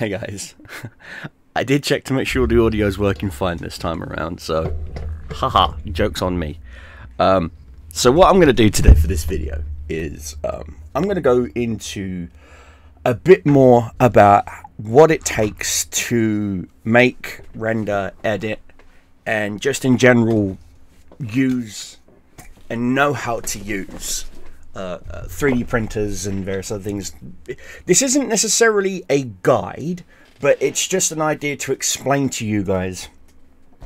Hey guys, I did check to make sure the audio is working fine this time around, so haha, joke's on me. Um, so what I'm going to do today for this video is um, I'm going to go into a bit more about what it takes to make, render, edit, and just in general use and know how to use uh, 3D uh, printers and various other things. This isn't necessarily a guide, but it's just an idea to explain to you guys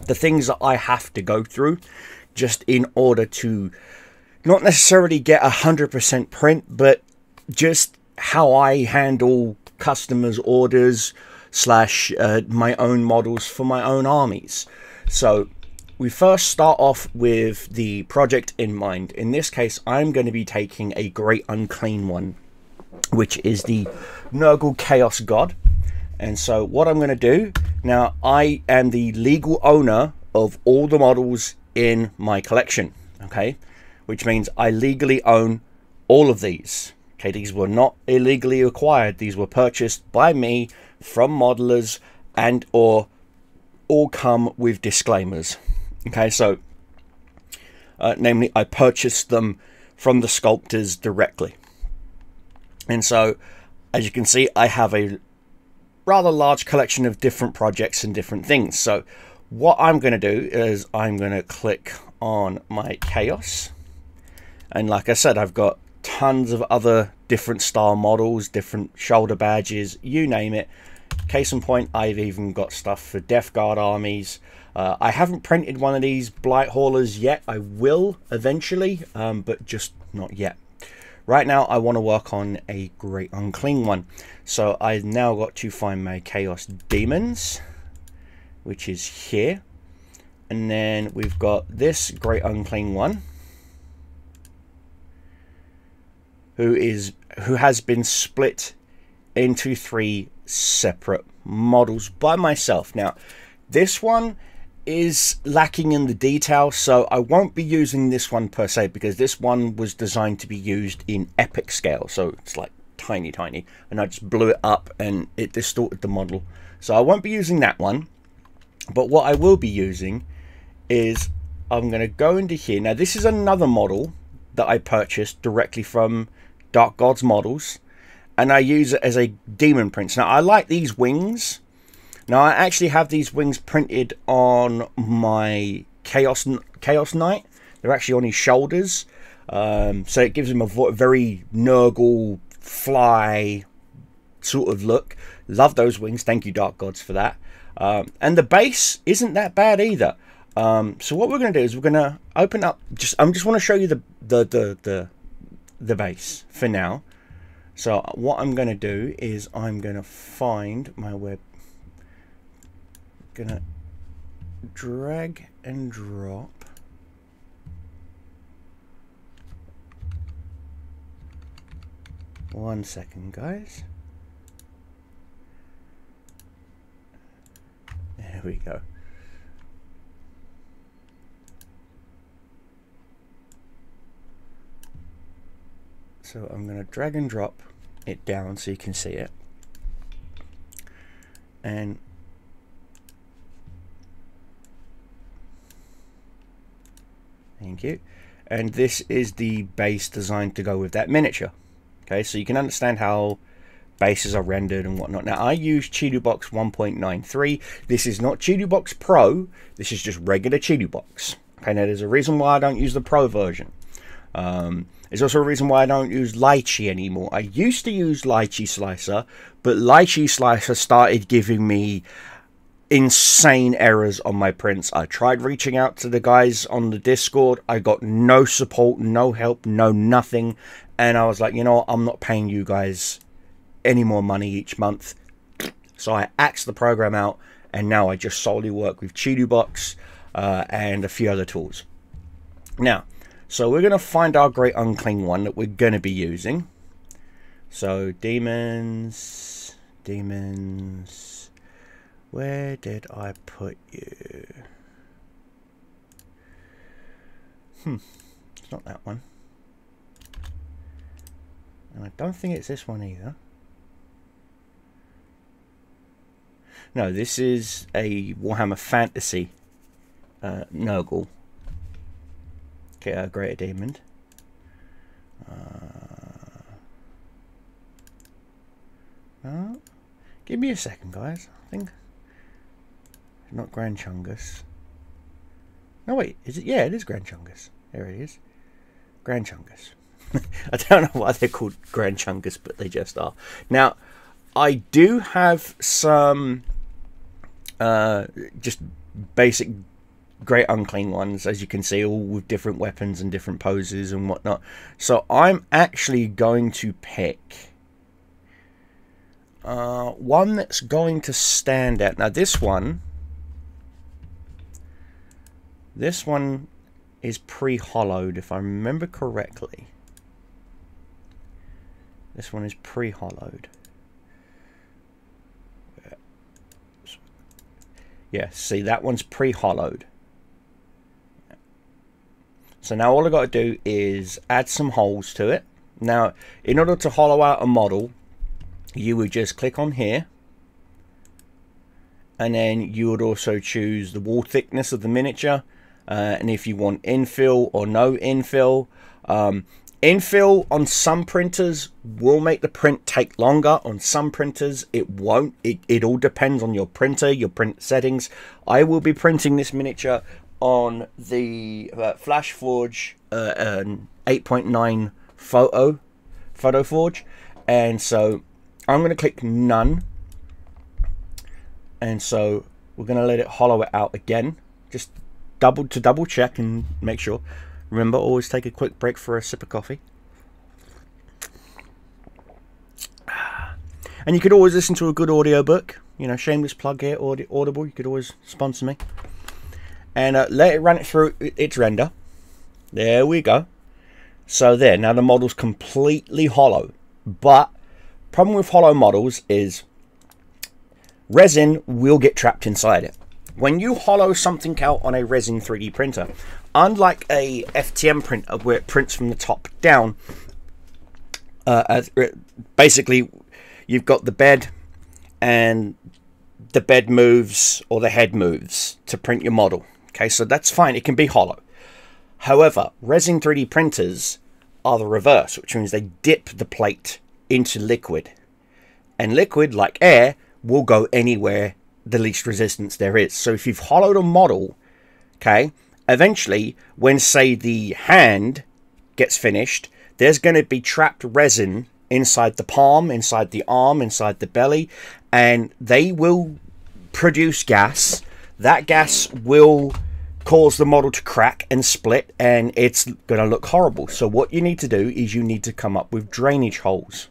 the things that I have to go through just in order to not necessarily get a 100% print, but just how I handle customers' orders slash uh, my own models for my own armies. So we first start off with the project in mind. In this case, I'm going to be taking a great unclean one, which is the Nurgle Chaos God. And so what I'm going to do, now I am the legal owner of all the models in my collection, okay? Which means I legally own all of these. Okay, these were not illegally acquired. These were purchased by me from modelers and or all come with disclaimers. Okay, so uh, namely, I purchased them from the sculptors directly. And so, as you can see, I have a rather large collection of different projects and different things. So, what I'm going to do is I'm going to click on my chaos. And like I said, I've got tons of other different style models, different shoulder badges, you name it. Case in point, I've even got stuff for Death Guard armies. Uh, I haven't printed one of these Blight Haulers yet. I will eventually, um, but just not yet. Right now, I want to work on a Great Unclean one. So I've now got to find my Chaos Demons, which is here. And then we've got this Great Unclean one, who is who has been split into three separate models by myself. Now, this one is lacking in the detail, so I won't be using this one per se because this one was designed to be used in epic scale, so it's like tiny, tiny, and I just blew it up and it distorted the model. So I won't be using that one, but what I will be using is I'm going to go into here. Now, this is another model that I purchased directly from Dark Gods Models, and I use it as a demon prince. Now, I like these wings now I actually have these wings printed on my Chaos Chaos Knight. They're actually on his shoulders. Um, so it gives him a very Nurgle fly sort of look. Love those wings. Thank you, Dark Gods, for that. Um, and the base isn't that bad either. Um, so what we're going to do is we're going to open up. Just I just want to show you the the the the, the base for now. So what I'm going to do is I'm going to find my web gonna drag and drop. One second guys. There we go. So I'm to drag and drop it down so you can see it. And Thank you. And this is the base designed to go with that miniature. Okay, so you can understand how bases are rendered and whatnot. Now, I use Chitubox 1.93. This is not Chitubox Pro. This is just regular Chitubox. Okay, now there's a reason why I don't use the Pro version. Um, there's also a reason why I don't use Lychee anymore. I used to use Lychee Slicer, but Lychee Slicer started giving me insane errors on my prints. I tried reaching out to the guys on the Discord. I got no support, no help, no nothing. And I was like, you know what? I'm not paying you guys any more money each month. So I axed the program out and now I just solely work with Chitubox uh, and a few other tools. Now, so we're going to find our great unclean one that we're going to be using. So demons, demons, where did I put you? Hmm, it's not that one. And I don't think it's this one either. No, this is a Warhammer Fantasy uh, Nurgle. Okay, a Greater Demon. Uh, give me a second, guys. I think not Grand Chungus. No, wait, is it? Yeah, it is Grand Chungus. There it is. Grand Chungus. I don't know why they're called Grand Chungus, but they just are. Now, I do have some uh, just basic great unclean ones, as you can see, all with different weapons and different poses and whatnot. So I'm actually going to pick uh, one that's going to stand out. Now this one, this one is pre-hollowed, if I remember correctly. This one is pre-hollowed. Yeah, see, that one's pre-hollowed. So now all I've got to do is add some holes to it. Now, in order to hollow out a model, you would just click on here. And then you would also choose the wall thickness of the miniature. Uh, and if you want infill or no infill. Um, infill on some printers will make the print take longer. On some printers, it won't. It, it all depends on your printer, your print settings. I will be printing this miniature on the uh, FlashForge uh, 8.9 photo photo forge and so I'm going to click none and so we're going to let it hollow it out again just double to double check and make sure remember always take a quick break for a sip of coffee and you could always listen to a good audiobook you know shameless plug here audible you could always sponsor me and uh, let it run it through its render. There we go. So there, now the model's completely hollow. But problem with hollow models is resin will get trapped inside it. When you hollow something out on a resin 3D printer, unlike a FDM printer where it prints from the top down, uh, uh, basically you've got the bed and the bed moves or the head moves to print your model. Okay, so that's fine. It can be hollow. However, resin 3D printers are the reverse, which means they dip the plate into liquid. And liquid, like air, will go anywhere the least resistance there is. So if you've hollowed a model, okay, eventually, when, say, the hand gets finished, there's going to be trapped resin inside the palm, inside the arm, inside the belly, and they will produce gas. That gas will cause the model to crack and split and it's going to look horrible. So what you need to do is you need to come up with drainage holes.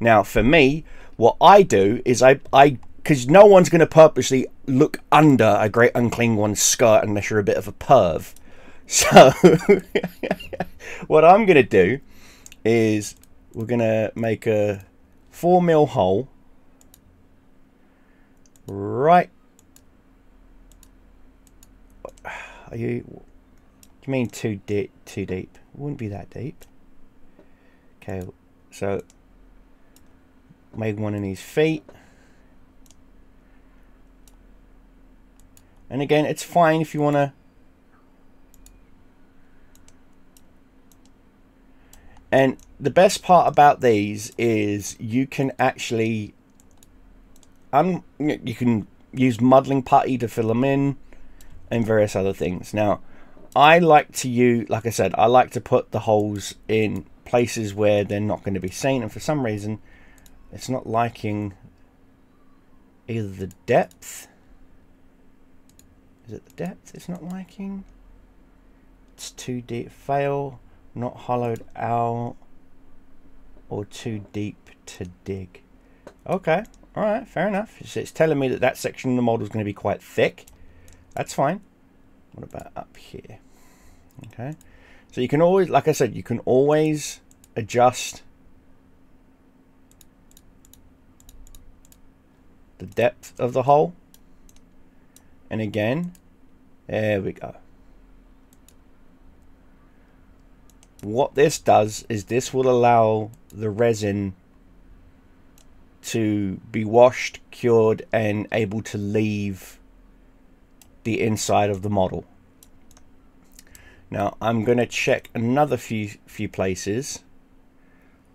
Now for me, what I do is I, I because no one's going to purposely look under a great unclean one's skirt unless you're a bit of a perv. So what I'm going to do is we're going to make a 4 mil hole right Are you... You mean too deep? Too deep? It wouldn't be that deep. Okay, so... Make one in his feet. And again, it's fine if you want to... And the best part about these is you can actually... Um, you can use muddling putty to fill them in and various other things. Now, I like to use, like I said, I like to put the holes in places where they're not going to be seen, and for some reason, it's not liking either the depth. Is it the depth it's not liking? It's too deep. Fail, not hollowed out, or too deep to dig. Okay, alright, fair enough. it's telling me that that section of the model is going to be quite thick. That's fine. What about up here? Okay. So you can always, like I said, you can always adjust the depth of the hole. And again, there we go. What this does is this will allow the resin to be washed, cured, and able to leave the inside of the model. Now I'm going to check another few few places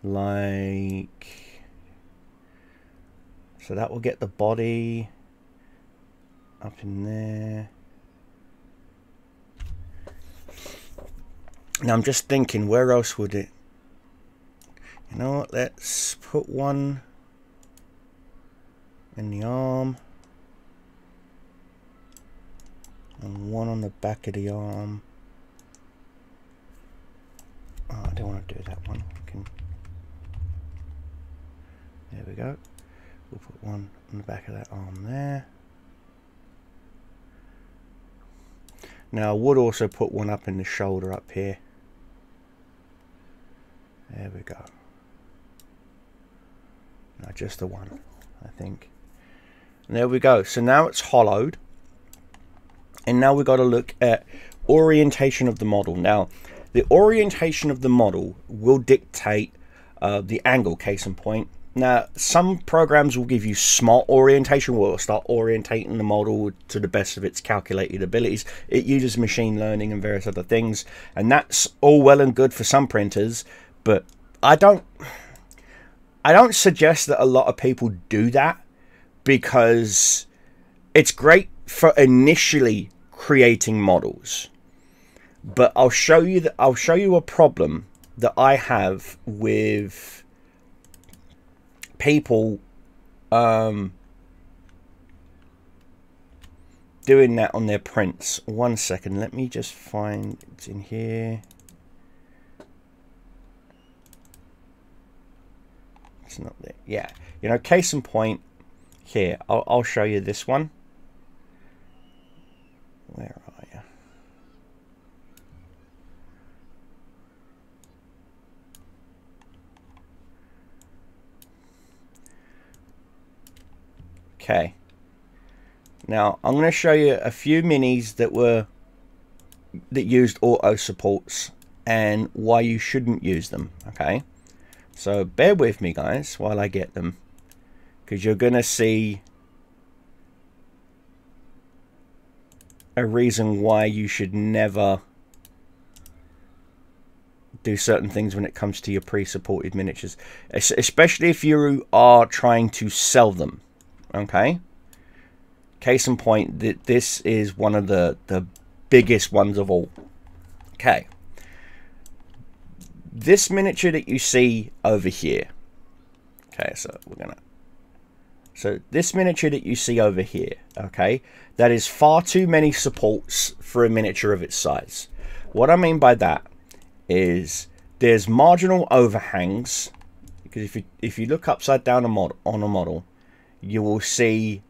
like so that will get the body up in there now I'm just thinking where else would it you know what let's put one in the arm and one on the back of the arm Oh, I don't want to do that one. Can... There we go. We'll put one on the back of that arm there. Now I would also put one up in the shoulder up here. There we go. Now just the one, I think. And there we go. So now it's hollowed. And now we've got to look at orientation of the model. Now, the orientation of the model will dictate uh, the angle, case in point. Now, some programs will give you smart orientation, where it'll start orientating the model to the best of its calculated abilities. It uses machine learning and various other things, and that's all well and good for some printers, but I don't I don't suggest that a lot of people do that because it's great for initially creating models but I'll show you that I'll show you a problem that I have with people um, doing that on their prints. One second, let me just find it's in here. It's not there. Yeah, you know, case in point. Here, I'll, I'll show you this one. Where Okay. Now, I'm going to show you a few minis that were that used auto supports and why you shouldn't use them, okay? So bear with me, guys, while I get them. Because you're going to see a reason why you should never do certain things when it comes to your pre-supported miniatures. Especially if you are trying to sell them. Okay. Case in point, that this is one of the, the biggest ones of all. Okay. This miniature that you see over here. Okay, so we're going to... So this miniature that you see over here, okay, that is far too many supports for a miniature of its size. What I mean by that is there's marginal overhangs because if you if you look upside down a mod on a model, you will see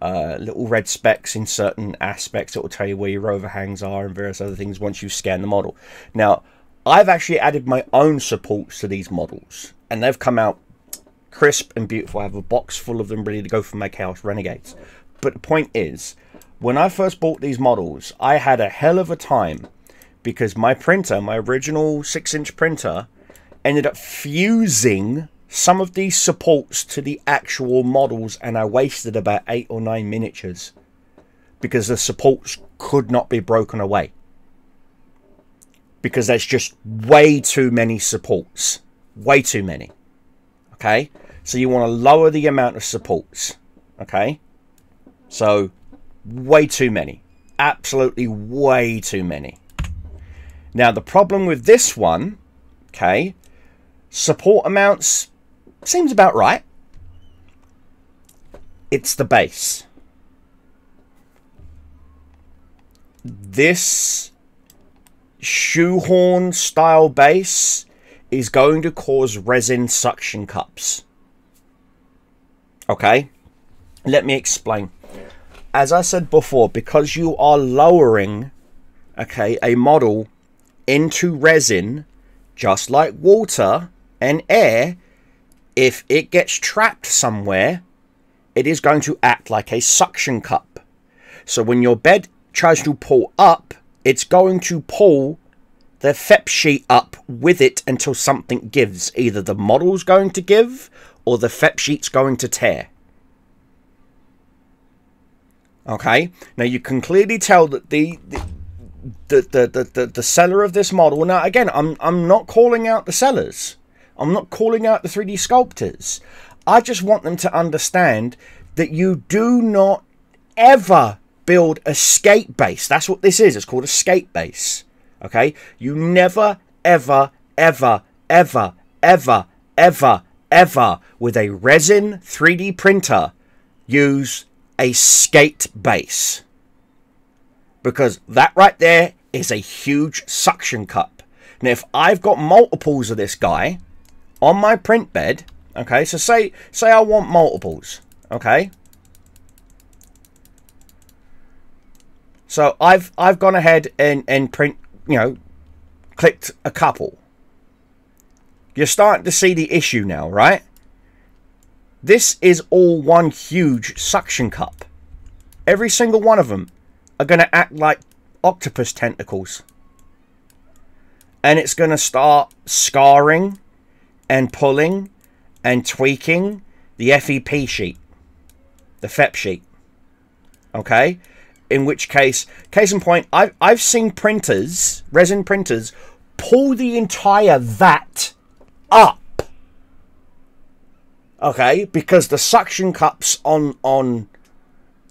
uh, little red specks in certain aspects that will tell you where your overhangs are and various other things once you scan the model. Now, I've actually added my own supports to these models, and they've come out crisp and beautiful. I have a box full of them ready to go for my Chaos Renegades. But the point is, when I first bought these models, I had a hell of a time because my printer, my original 6-inch printer, ended up fusing some of these supports to the actual models and I wasted about eight or nine miniatures because the supports could not be broken away because there's just way too many supports way too many okay? So you want to lower the amount of supports okay? So way too many absolutely way too many. Now the problem with this one okay support amounts Seems about right. It's the base. This shoehorn style base is going to cause resin suction cups. Okay? Let me explain. As I said before, because you are lowering, okay, a model into resin, just like water and air, if it gets trapped somewhere, it is going to act like a suction cup. So when your bed tries to pull up, it's going to pull the FEP sheet up with it until something gives. Either the model's going to give or the FEP sheet's going to tear. Okay, now you can clearly tell that the, the the, the, the, the, seller of this model. Now, again, I'm, I'm not calling out the sellers. I'm not calling out the 3D sculptors. I just want them to understand that you do not ever build a skate base. That's what this is. It's called a skate base. Okay? You never, ever, ever, ever, ever, ever, ever, with a resin 3D printer, use a skate base because that right there is a huge suction cup. Now, if I've got multiples of this guy on my print bed, okay, so say say I want multiples, okay. So I've I've gone ahead and and print, you know, clicked a couple. You're starting to see the issue now, right? This is all one huge suction cup. Every single one of them are going to act like octopus tentacles. And it's going to start scarring and pulling and tweaking the FEP sheet, the FEP sheet. Okay? In which case, case in point, I've, I've seen printers, resin printers, pull the entire vat up. Okay? Because the suction cups on, on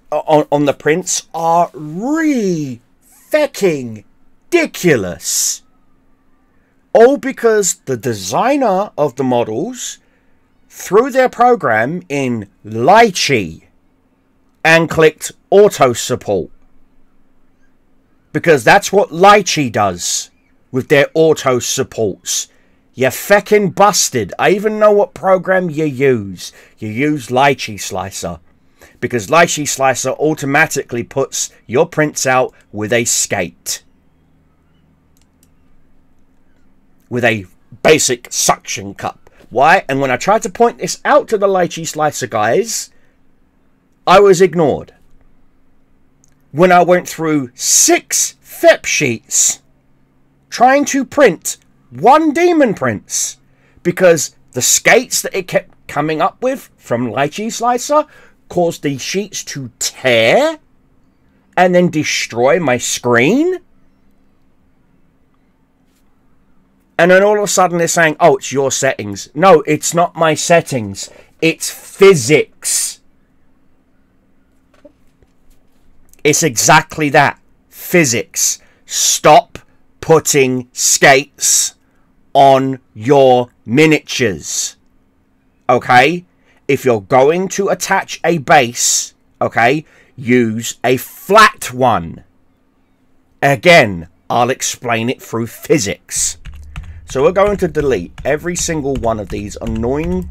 on, on the prints are re fucking ridiculous. All because the designer of the models threw their program in Lychee and clicked auto support. Because that's what Lychee does with their auto supports. You feckin' busted. I even know what program you use. You use Lychee Slicer because Lychee Slicer automatically puts your prints out with a skate. With a basic suction cup. Why? And when I tried to point this out to the Lychee Slicer guys, I was ignored. When I went through six FEP sheets trying to print one Demon Prince because the skates that it kept coming up with from Lychee Slicer caused the sheets to tear and then destroy my screen? And then all of a sudden they're saying, oh, it's your settings. No, it's not my settings. It's physics. It's exactly that. Physics. Stop putting skates on your miniatures. Okay? if you're going to attach a base, okay, use a flat one. Again, I'll explain it through physics. So we're going to delete every single one of these annoying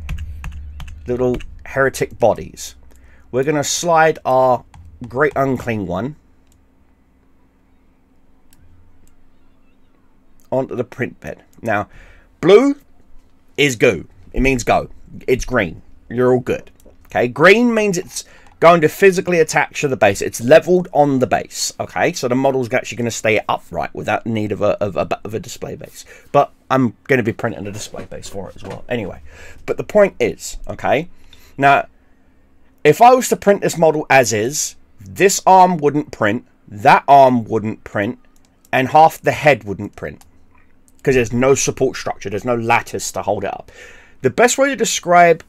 little heretic bodies. We're going to slide our great unclean one onto the print bed. Now, blue is go. It means go. It's green you're all good. Okay, green means it's going to physically attach to the base. It's leveled on the base. Okay, so the model's actually going to stay upright without need of a, of, a, of a display base. But I'm going to be printing a display base for it as well. Anyway, but the point is, okay, now if I was to print this model as is, this arm wouldn't print, that arm wouldn't print, and half the head wouldn't print. Because there's no support structure, there's no lattice to hold it up. The best way to describe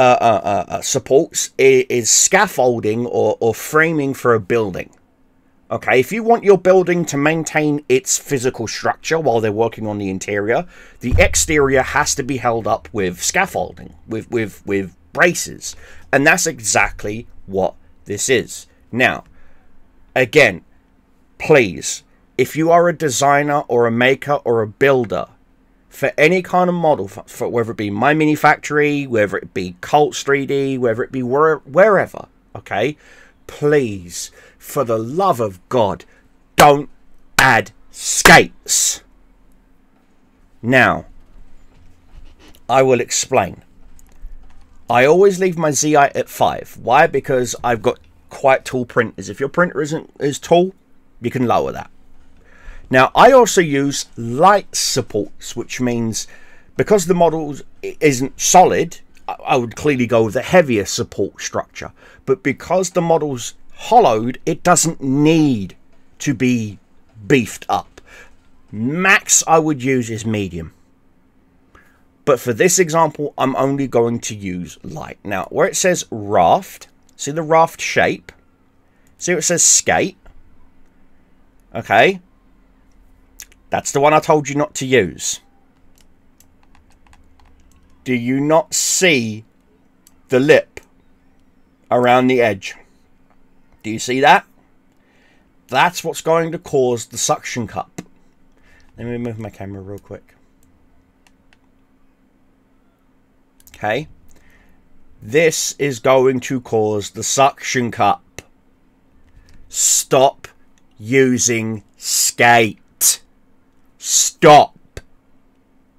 uh, uh, uh, uh, supports is, is scaffolding or, or framing for a building. Okay, if you want your building to maintain its physical structure while they're working on the interior, the exterior has to be held up with scaffolding, with, with, with braces. And that's exactly what this is. Now, again, please, if you are a designer or a maker or a builder, for any kind of model, for, for, whether it be My Mini Factory, whether it be Cults 3D, whether it be where, wherever, okay? Please, for the love of God, don't add skates. Now, I will explain. I always leave my ZI at 5. Why? Because I've got quite tall printers. If your printer isn't as tall, you can lower that. Now, I also use light supports, which means because the model isn't solid, I would clearly go with a heavier support structure. But because the model's hollowed, it doesn't need to be beefed up. Max I would use is medium. But for this example, I'm only going to use light. Now, where it says raft, see the raft shape? See where it says skate? Okay. That's the one I told you not to use. Do you not see the lip around the edge? Do you see that? That's what's going to cause the suction cup. Let me move my camera real quick. Okay. This is going to cause the suction cup. Stop using skate. Stop.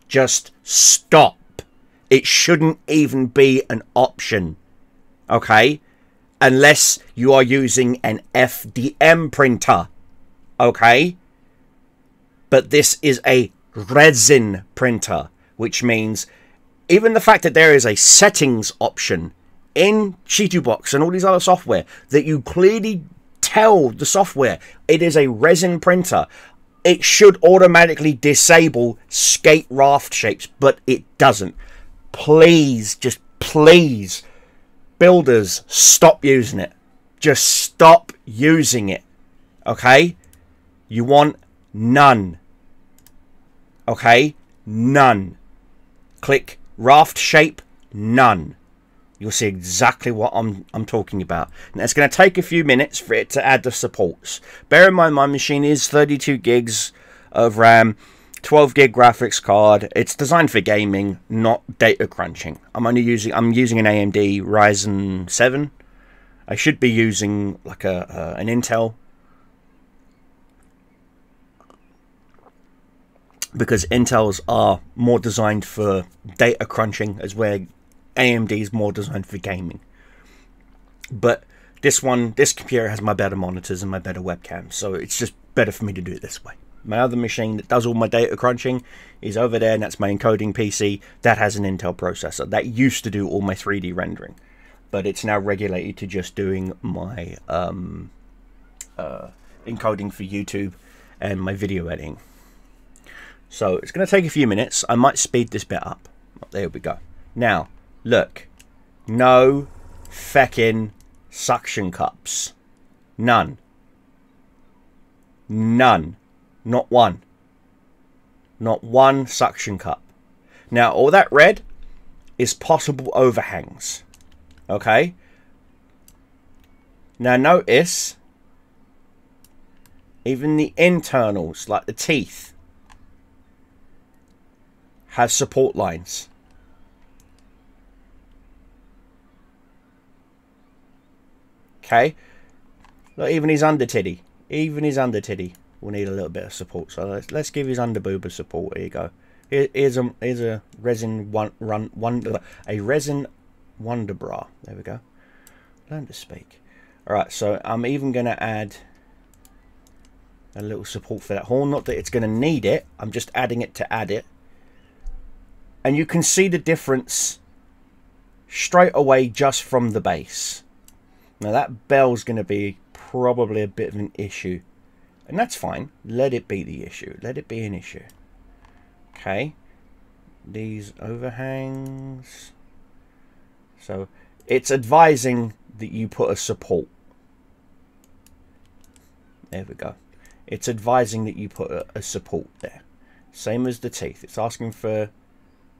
Just stop. It shouldn't even be an option. Okay? Unless you are using an FDM printer. Okay? But this is a resin printer, which means even the fact that there is a settings option in Box and all these other software that you clearly tell the software it is a resin printer it should automatically disable skate raft shapes but it doesn't please, just please, builders, stop using it. Just stop using it. Okay? You want none. Okay? None. Click raft shape, none. You'll see exactly what I'm, I'm talking about. Now, it's going to take a few minutes for it to add the supports. Bear in mind, my machine is 32 gigs of RAM. 12 gig graphics card. It's designed for gaming, not data crunching. I'm only using I'm using an AMD Ryzen 7. I should be using like a uh, an Intel because Intels are more designed for data crunching as where AMD is more designed for gaming. But this one, this computer has my better monitors and my better webcam, so it's just better for me to do it this way. My other machine that does all my data crunching is over there, and that's my encoding PC. That has an Intel processor. That used to do all my 3D rendering, but it's now regulated to just doing my um, uh, encoding for YouTube and my video editing. So it's going to take a few minutes. I might speed this bit up. There we go. Now, look. No feckin' suction cups. None. None. Not one. Not one suction cup. Now, all that red is possible overhangs. Okay? Now, notice even the internals, like the teeth, have support lines. Okay? Even his under titty. Even his under titty will need a little bit of support. So let's, let's give his underboob a support. Here you go. Here, here's a here's a resin one run one a resin wonder bra. There we go. Learn to speak. All right. So I'm even to add a little support for that horn. Not that it's going to need it. I'm just adding it to add it. And you can see the difference straight away just from the base. Now that bell's going to be probably a bit of an issue. And that's fine. Let it be the issue. Let it be an issue. Okay. These overhangs. So it's advising that you put a support. There we go. It's advising that you put a, a support there. Same as the teeth. It's asking for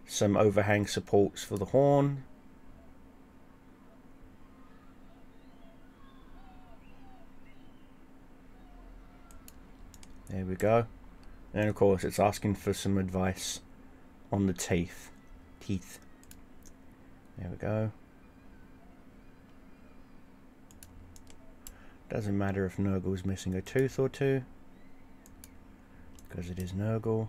some overhang supports for the horn. There we go. And of course it's asking for some advice on the teeth. Teeth. There we go. Doesn't matter if Nurgle's missing a tooth or two. Because it is Nurgle.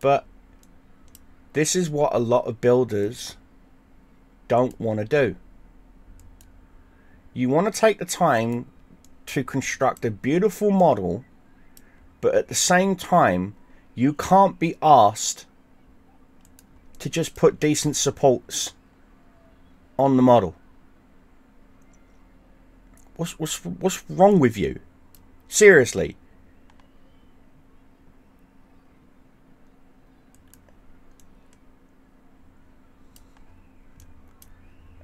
But this is what a lot of builders don't want to do. You want to take the time to construct a beautiful model, but at the same time, you can't be asked to just put decent supports on the model? What's what's what's wrong with you? Seriously.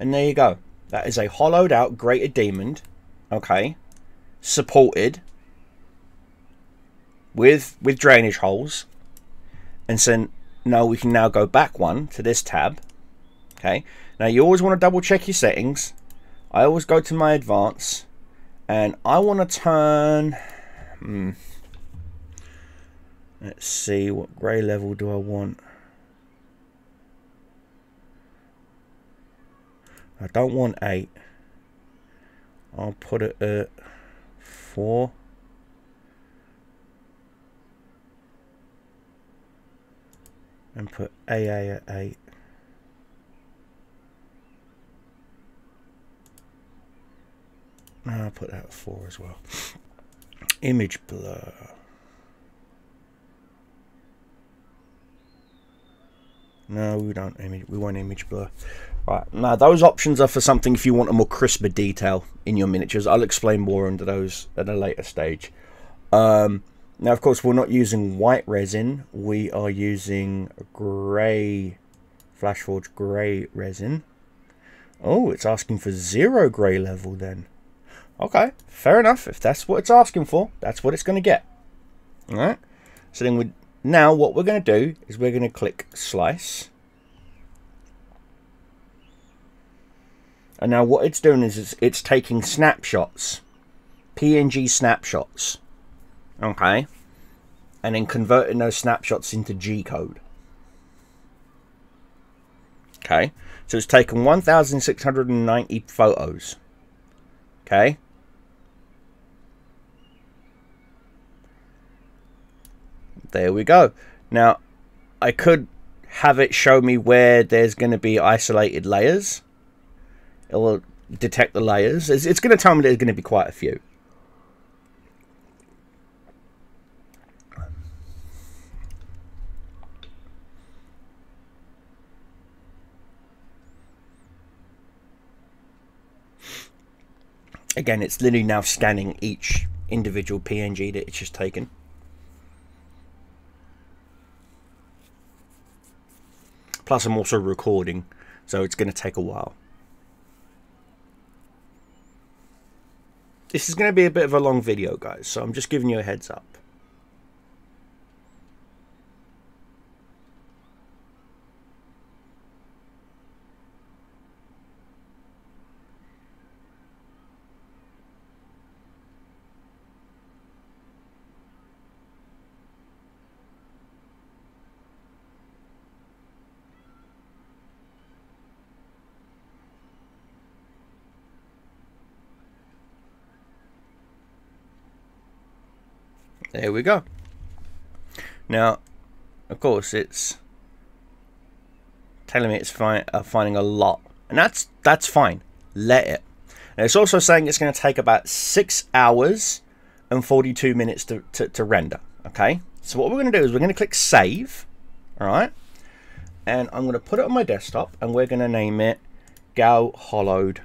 And there you go. That is a hollowed out Greater Demon. Okay. Supported. With with drainage holes. And so now we can now go back one to this tab. Okay. Now you always want to double check your settings. I always go to my advance. And I want to turn... Hmm, let's see, what grey level do I want? I don't want 8. I'll put it at 4. And put AA at 8. I'll put that at 4 as well. Image blur. No, we don't image. We want image blur. Right now, those options are for something if you want a more crisper detail in your miniatures. I'll explain more under those at a later stage. Um, now, of course, we're not using white resin. We are using grey, Flashforge grey resin. Oh, it's asking for zero grey level then. Okay, fair enough. If that's what it's asking for, that's what it's going to get. All right. So then we now what we're going to do is we're going to click slice And now what it's doing is it's, it's taking snapshots, PNG snapshots, okay, and then converting those snapshots into G code. Okay, so it's taken 1,690 photos. Okay. There we go. Now, I could have it show me where there's going to be isolated layers it will detect the layers. It's, it's going to tell me there's going to be quite a few. Again, it's literally now scanning each individual PNG that it's just taken. Plus, I'm also recording, so it's going to take a while. This is going to be a bit of a long video, guys, so I'm just giving you a heads up. There we go. Now, of course, it's telling me it's uh, finding a lot, and that's that's fine. Let it. Now, it's also saying it's going to take about six hours and 42 minutes to, to, to render. Okay, so what we're going to do is we're going to click save. All right, and I'm going to put it on my desktop, and we're going to name it Gal Hollowed.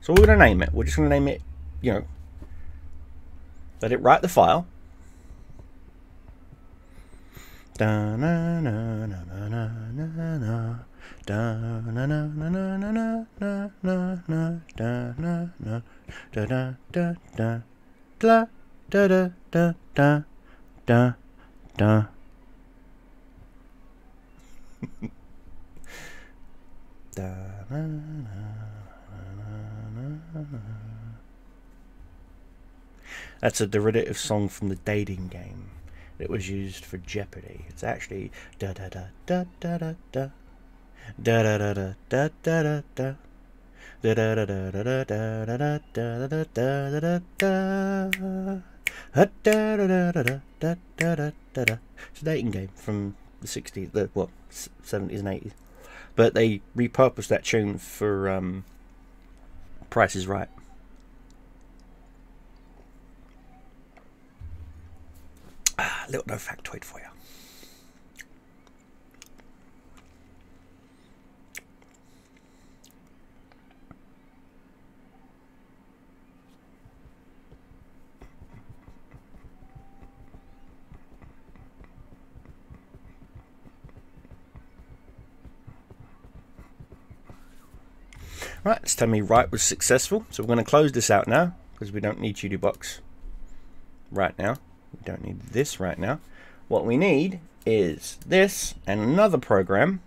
So we're going to name it. We're just going to name it, you know, let it write the file. That's a derivative song from the dating game. It was used for Jeopardy. It's actually da da da da da da da da da da da da da da da. Da da da da da da da da da da da da da da It's a dating game from the 60s, the what, 70s and 80s. But they repurposed that tune for um, Price is Right. a little no factoid for you. Right, it's telling me right was successful. So we're going to close this out now because we don't need Chitubox right now. Don't need this right now. What we need is this and another program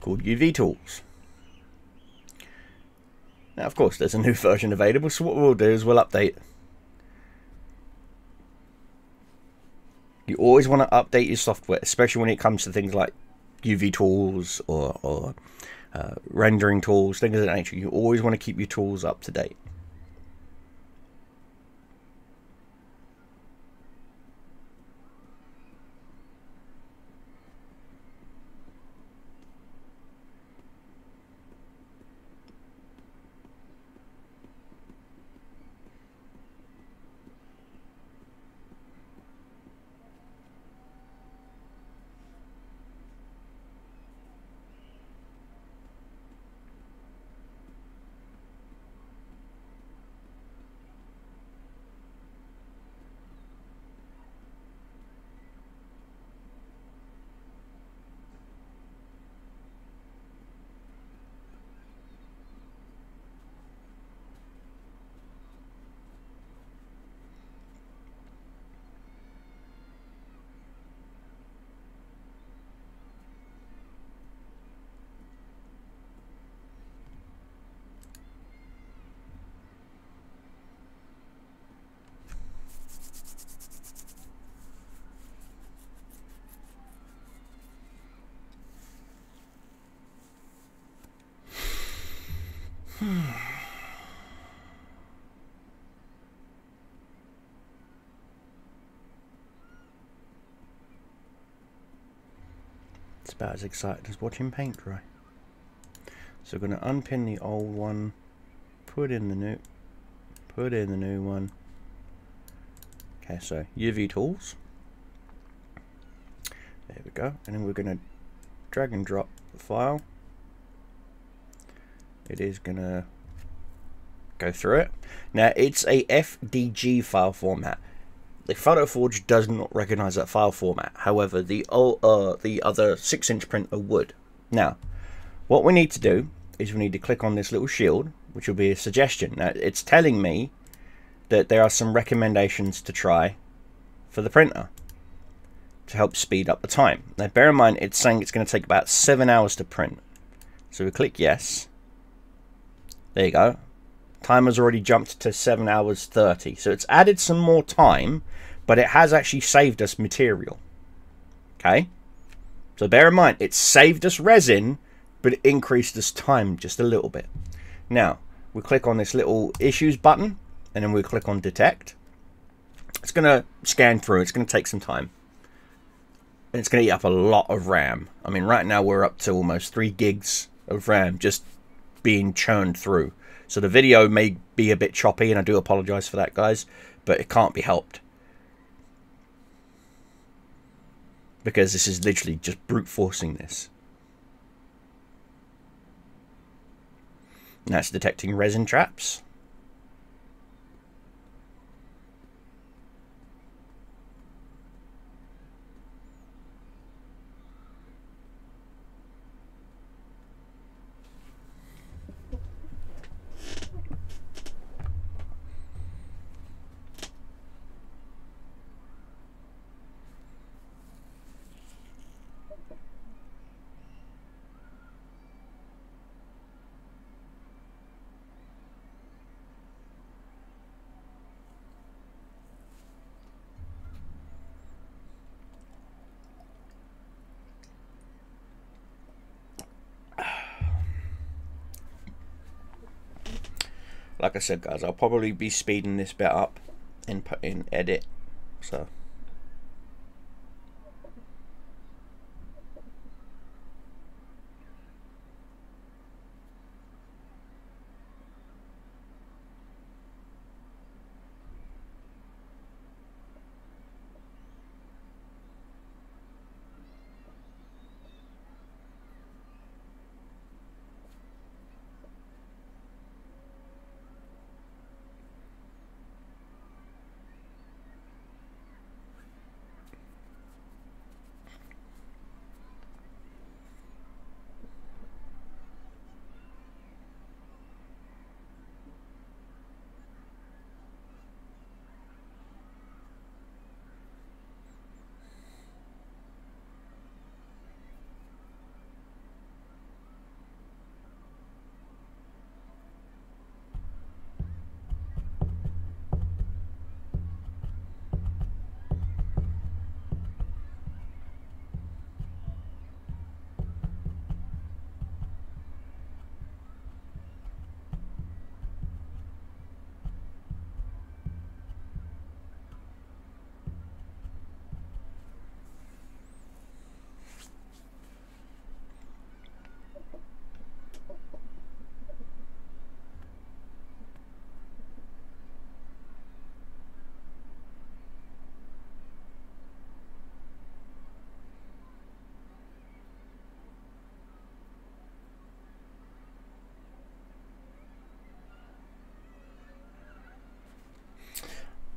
called UV Tools. Now, of course, there's a new version available, so what we'll do is we'll update. You always want to update your software, especially when it comes to things like UV tools or, or uh, rendering tools, things of that nature. You always want to keep your tools up to date. About as exciting as watching paint dry. So we're going to unpin the old one, put in the new, put in the new one. Okay, so UV tools. There we go. And then we're going to drag and drop the file it is gonna go through it. Now it's a FDG file format. The PhotoForge does not recognize that file format. However, the uh, the other six inch printer would. Now, what we need to do is we need to click on this little shield, which will be a suggestion. Now it's telling me that there are some recommendations to try for the printer to help speed up the time. Now bear in mind it's saying it's going to take about seven hours to print. So we click yes there you go. Timer's already jumped to 7 hours 30. So it's added some more time, but it has actually saved us material. Okay? So bear in mind, it saved us resin, but it increased us time just a little bit. Now, we click on this little issues button, and then we click on detect. It's going to scan through. It's going to take some time. And it's going to eat up a lot of RAM. I mean, right now we're up to almost 3 gigs of RAM just being churned through. So the video may be a bit choppy, and I do apologize for that, guys, but it can't be helped. Because this is literally just brute forcing this. And that's detecting resin traps. Like I said guys I'll probably be speeding this bit up in in edit so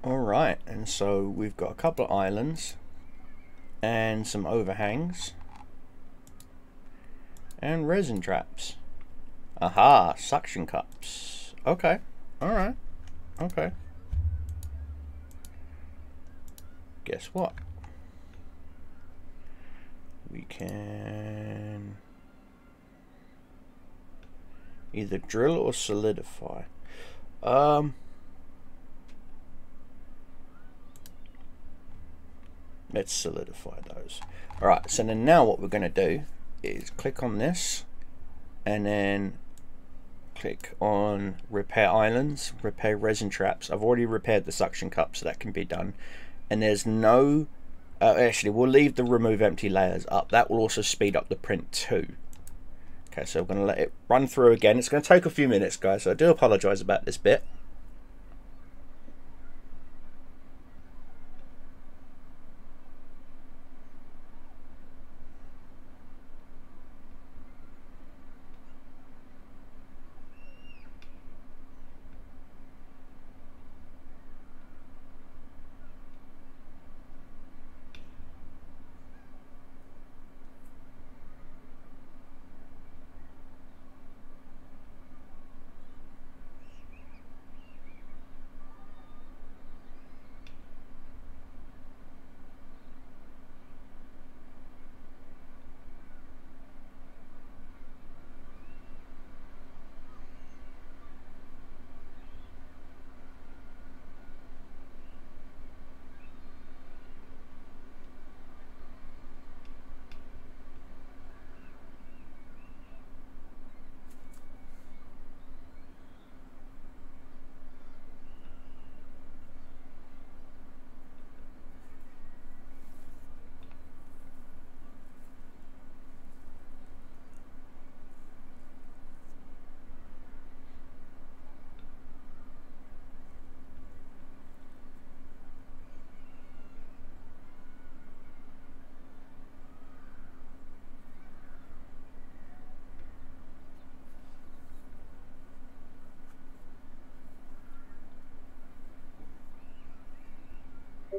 Alright, and so we've got a couple of islands and some overhangs and resin traps. Aha, suction cups. Okay, alright, okay. Guess what? We can either drill or solidify. Um, let's solidify those. Alright, so then now what we're going to do is click on this and then click on repair islands, repair resin traps. I've already repaired the suction cup so that can be done. And there's no, uh, actually we'll leave the remove empty layers up. That will also speed up the print too. Okay, so I'm going to let it run through again. It's going to take a few minutes guys, so I do apologise about this bit.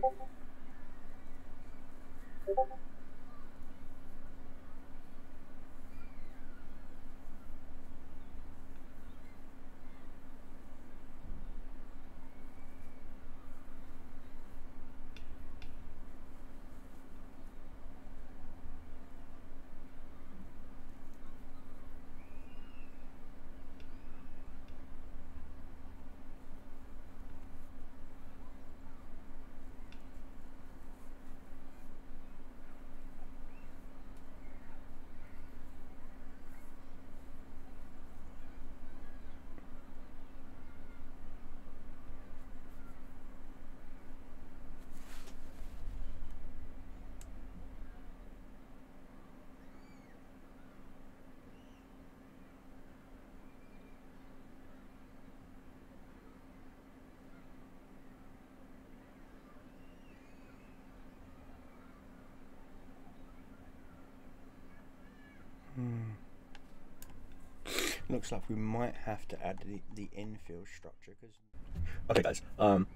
Hmm. Like we might have to add the, the infill structure. Cause... Okay guys, um,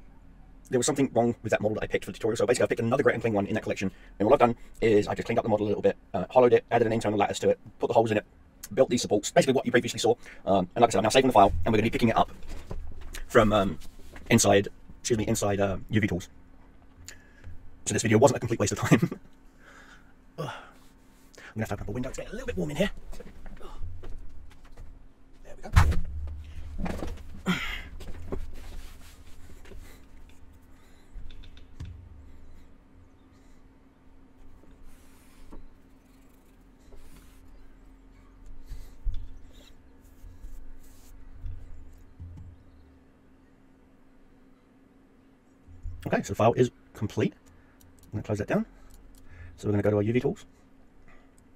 there was something wrong with that model that I picked for the tutorial. So basically I picked another Great Unclean one in that collection. And what I've done is I just cleaned up the model a little bit, uh, hollowed it, added an internal lattice to it, put the holes in it, built these supports, basically what you previously saw. Um, and like I said, I'm now saving the file and we're going to be picking it up from um, inside, excuse me, inside uh, UV Tools. So this video wasn't a complete waste of time. I'm going to have to open up a window. It's getting a little bit warm in here. There we go. Okay, so the file is complete. I'm going to close that down. So we're going to go to our UV tools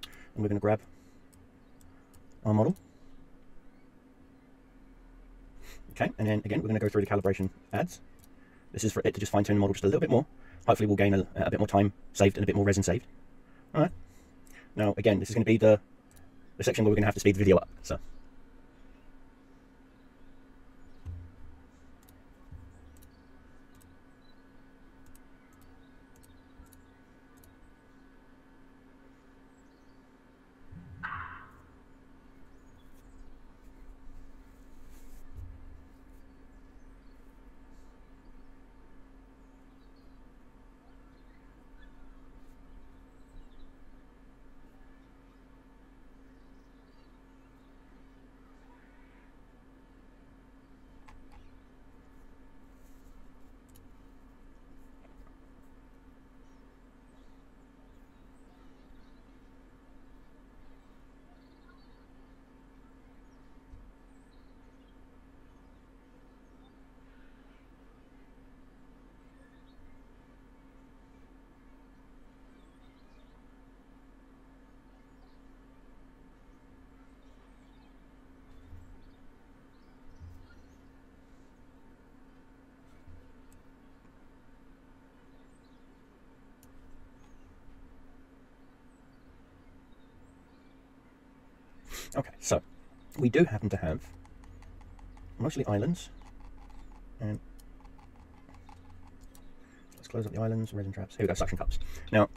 and we're going to grab our model. Okay, and then again, we're going to go through the calibration ads. This is for it to just fine tune the model just a little bit more. Hopefully we'll gain a, a bit more time saved and a bit more resin saved. All right. Now, again, this is going to be the, the section where we're going to have to speed the video up. So Okay, so we do happen to have mostly islands. And let's close up the islands, resin traps. Here we go, suction cups. Now,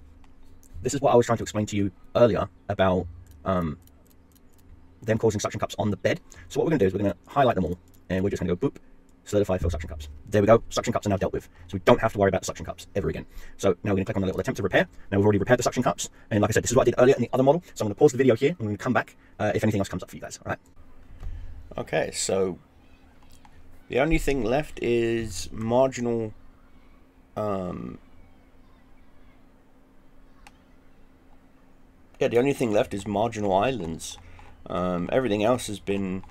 this is what I was trying to explain to you earlier about um, them causing suction cups on the bed. So what we're going to do is we're going to highlight them all, and we're just going to go boop, solidify fill suction cups. There we go, suction cups are now dealt with. So we don't have to worry about suction cups ever again. So now we're going to click on the little attempt to repair. Now we've already repaired the suction cups, and like I said, this is what I did earlier in the other model. So I'm going to pause the video here, and I'm going to come back uh, if anything else comes up for you guys, all right? Okay, so the only thing left is marginal um, yeah, the only thing left is marginal islands. Um, everything else has been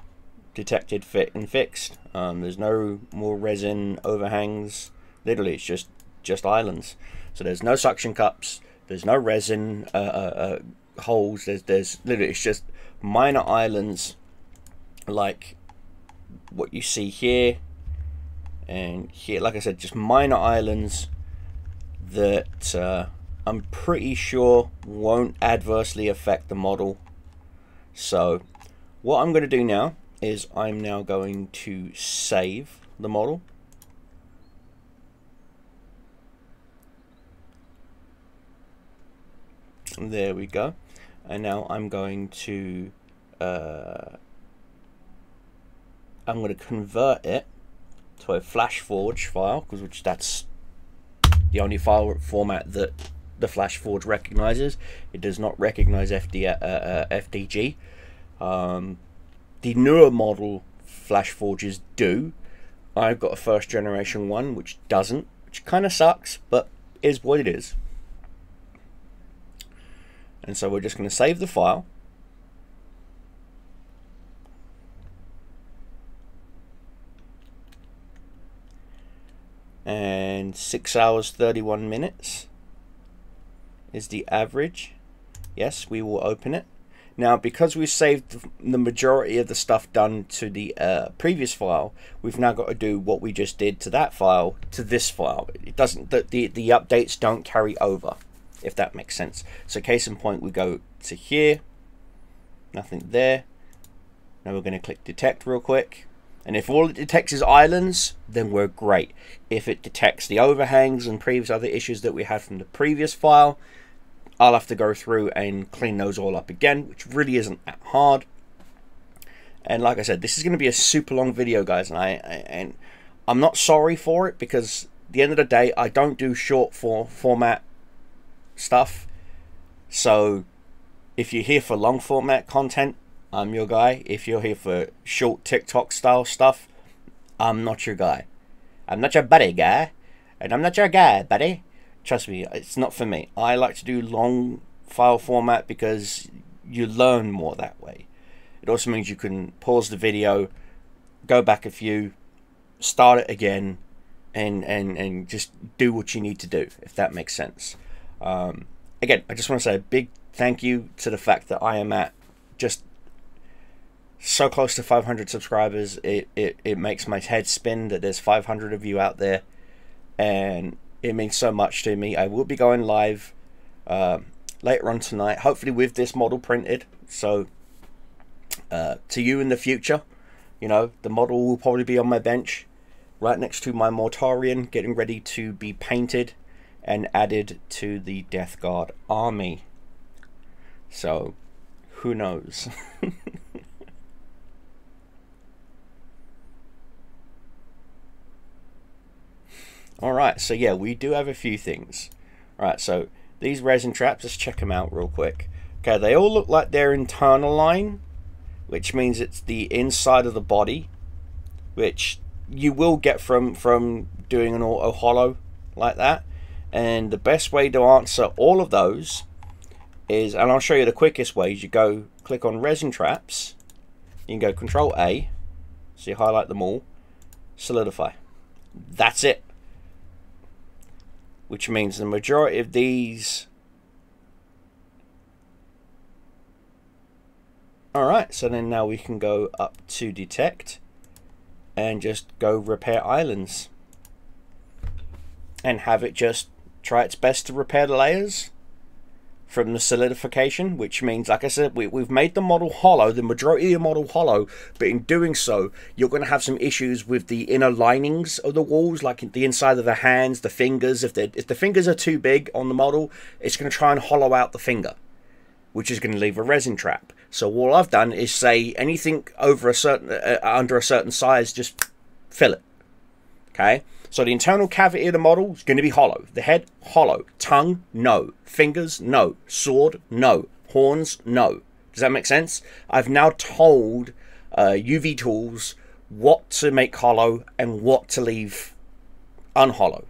detected, fit, and fixed. Um, there's no more resin overhangs. Literally, it's just just islands. So there's no suction cups. There's no resin uh, uh, uh, holes. There's there's literally it's just minor islands, like what you see here and here. Like I said, just minor islands that uh, I'm pretty sure won't adversely affect the model. So what I'm going to do now is I'm now going to save the model. There we go. And now I'm going to uh, I'm going to convert it to a FlashForge file because which that's the only file format that the FlashForge recognizes. It does not recognize FD, uh, uh, FDG. Um, the newer model flash forges do. I've got a first generation one which doesn't, which kind of sucks, but is what it is. And so we're just going to save the file. And 6 hours 31 minutes is the average. Yes, we will open it. Now, because we've saved the majority of the stuff done to the uh, previous file, we've now got to do what we just did to that file to this file. It doesn't. The, the, the updates don't carry over, if that makes sense. So, case in point, we go to here. Nothing there. Now we're going to click detect real quick. And if all it detects is islands, then we're great. If it detects the overhangs and previous other issues that we had from the previous file, I'll have to go through and clean those all up again, which really isn't that hard. And like I said, this is going to be a super long video, guys, and I and I'm not sorry for it because the end of the day, I don't do short for format stuff. So if you're here for long format content, I'm your guy. If you're here for short TikTok style stuff, I'm not your guy. I'm not your buddy guy, and I'm not your guy, buddy. Trust me, it's not for me. I like to do long file format because you learn more that way. It also means you can pause the video, go back a few, start it again, and and and just do what you need to do if that makes sense. Um, again, I just want to say a big thank you to the fact that I am at just so close to 500 subscribers. It it it makes my head spin that there's 500 of you out there, and it means so much to me. I will be going live uh, later on tonight, hopefully with this model printed. So uh, to you in the future, you know, the model will probably be on my bench right next to my Mortarion getting ready to be painted and added to the Death Guard army. So, who knows? Alright, so yeah, we do have a few things. Alright, so these resin traps, let's check them out real quick. Okay, they all look like they're internal line, which means it's the inside of the body, which you will get from, from doing an auto hollow like that. And the best way to answer all of those is, and I'll show you the quickest ways, you go click on resin traps, you can go control A, so you highlight them all, solidify. That's it which means the majority of these Alright, so then now we can go up to detect and just go repair islands and have it just try its best to repair the layers from the solidification, which means, like I said, we, we've made the model hollow, the majority of the model hollow, but in doing so, you're going to have some issues with the inner linings of the walls, like the inside of the hands, the fingers. If, if the fingers are too big on the model, it's going to try and hollow out the finger, which is going to leave a resin trap. So all I've done is say anything over a certain, uh, under a certain size, just fill it. Okay. So the internal cavity of the model is going to be hollow. The head, hollow. Tongue, no. Fingers, no. Sword, no. Horns, no. Does that make sense? I've now told uh, UV Tools what to make hollow and what to leave unhollow.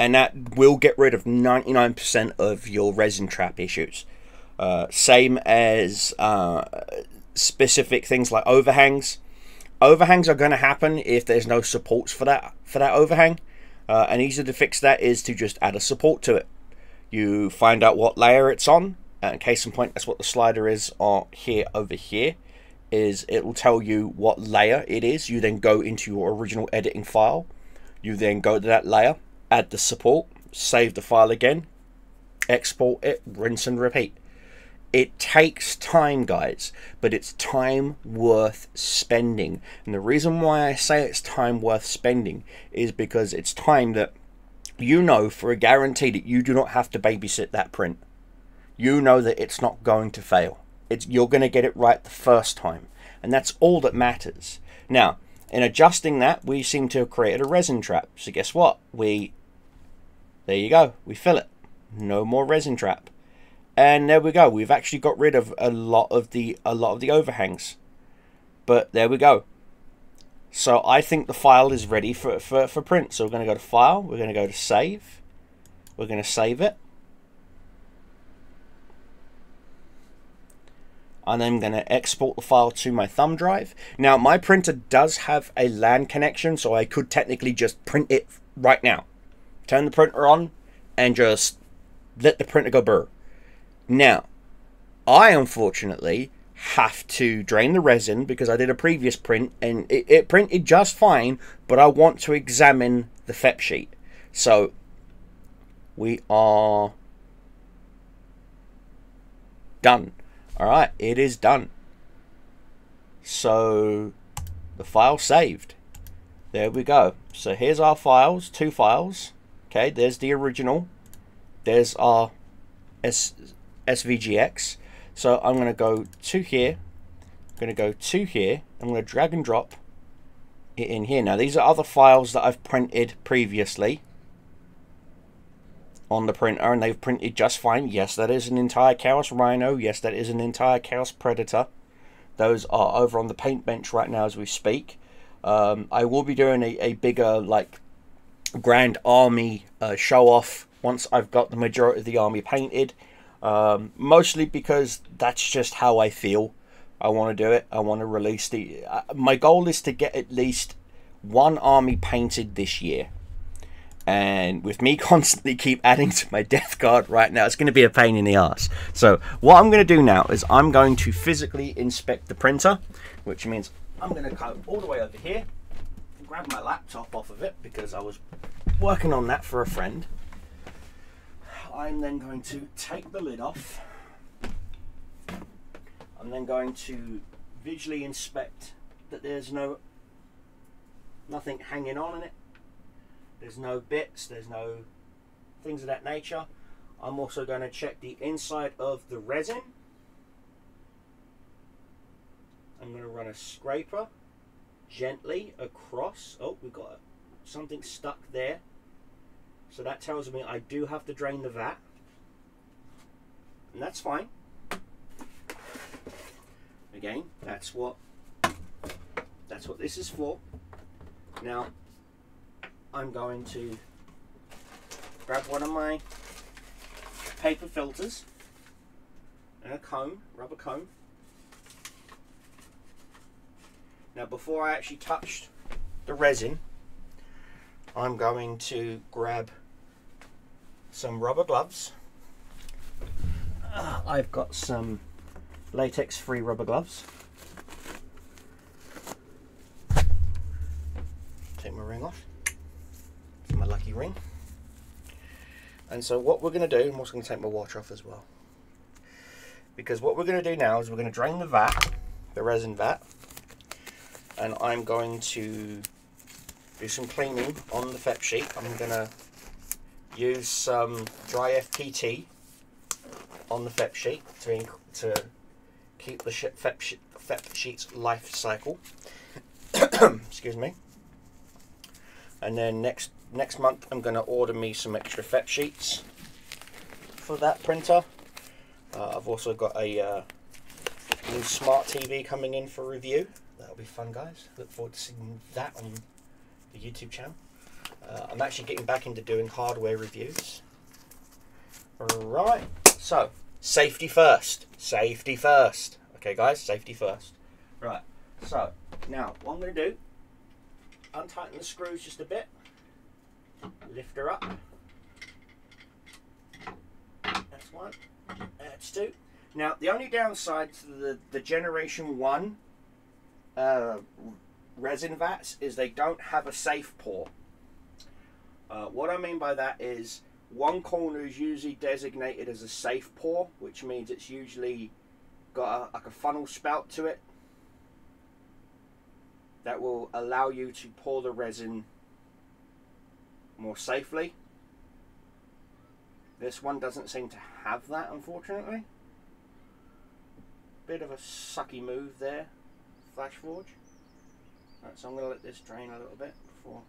And that will get rid of 99% of your resin trap issues. Uh, same as uh, specific things like overhangs Overhangs are going to happen if there's no supports for that for that overhang. Uh, and easy to fix that is to just add a support to it. You find out what layer it's on. And case in point, that's what the slider is on here over here. Is it will tell you what layer it is. You then go into your original editing file. You then go to that layer, add the support, save the file again, export it, rinse and repeat. It takes time, guys, but it's time worth spending. And the reason why I say it's time worth spending is because it's time that you know for a guarantee that you do not have to babysit that print. You know that it's not going to fail. It's you're going to get it right the first time, and that's all that matters. Now, in adjusting that, we seem to have created a resin trap. So guess what? We there you go. We fill it. No more resin trap. And there we go. We've actually got rid of a lot of the a lot of the overhangs. But there we go. So I think the file is ready for, for, for print. So we're going to go to File. We're going to go to Save. We're going to save it. and I'm going to export the file to my thumb drive. Now, my printer does have a LAN connection, so I could technically just print it right now. Turn the printer on and just let the printer go burr. Now, I unfortunately have to drain the resin because I did a previous print and it, it printed just fine, but I want to examine the FEP sheet. So we are done. All right, it is done. So the file saved. There we go. So here's our files, two files. Okay, there's the original. There's our S SVGX. So I'm going to go to here, I'm going to go to here, I'm going to drag and drop it in here. Now these are other files that I've printed previously on the printer and they've printed just fine. Yes, that is an entire Chaos Rhino. Yes, that is an entire Chaos Predator. Those are over on the paint bench right now as we speak. Um, I will be doing a, a bigger like grand army uh, show off once I've got the majority of the army painted um, mostly because that's just how I feel. I want to do it. I want to release the. Uh, my goal is to get at least one army painted this year. And with me constantly keep adding to my death guard right now, it's going to be a pain in the ass. So what I'm going to do now is I'm going to physically inspect the printer, which means I'm going to go all the way over here, grab my laptop off of it because I was working on that for a friend. I'm then going to take the lid off. I'm then going to visually inspect that there's no nothing hanging on in it. There's no bits, there's no things of that nature. I'm also going to check the inside of the resin. I'm going to run a scraper gently across. Oh, we've got something stuck there. So that tells me I do have to drain the vat. And that's fine. Again, that's what that's what this is for. Now I'm going to grab one of my paper filters and a comb, rubber comb. Now before I actually touched the resin, I'm going to grab some rubber gloves. Uh, I've got some latex free rubber gloves. Take my ring off. My lucky ring. And so what we're going to do, I'm also going to take my watch off as well. Because what we're going to do now is we're going to drain the vat, the resin vat, and I'm going to do some cleaning on the FEP sheet. I'm going to use some dry FPT on the FEP sheet to, to keep the FEP, FEP sheet's life cycle. Excuse me. And then next next month I'm going to order me some extra FEP sheets for that printer. Uh, I've also got a uh, new smart TV coming in for review. That'll be fun, guys. Look forward to seeing that on the YouTube channel. Uh, I'm actually getting back into doing hardware reviews. Right, so safety first. Safety first. Okay, guys, safety first. Right, so now what I'm going to do, untighten the screws just a bit, lift her up. That's one, that's two. Now, the only downside to the, the Generation 1 uh, resin vats is they don't have a safe pour. Uh, what I mean by that is one corner is usually designated as a safe pour, which means it's usually got a, like a funnel spout to it that will allow you to pour the resin more safely. This one doesn't seem to have that, unfortunately. Bit of a sucky move there, Flash Forge. Right, so I'm going to let this drain a little bit before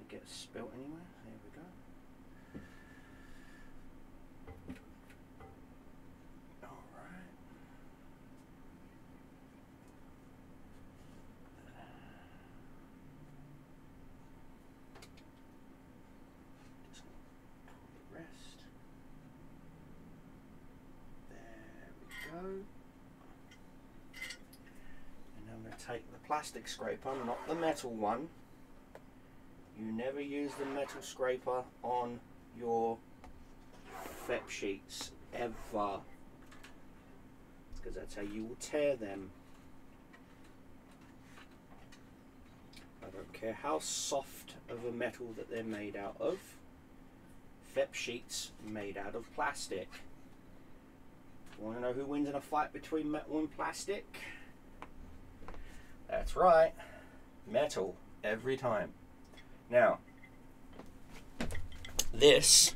it gets spilt anywhere. There we go. take the plastic scraper, not the metal one. You never use the metal scraper on your FEP sheets, ever. Because that's how you will tear them. I don't care how soft of a metal that they're made out of. FEP sheets made out of plastic. Want to know who wins in a fight between metal and plastic? That's right, metal every time. Now, this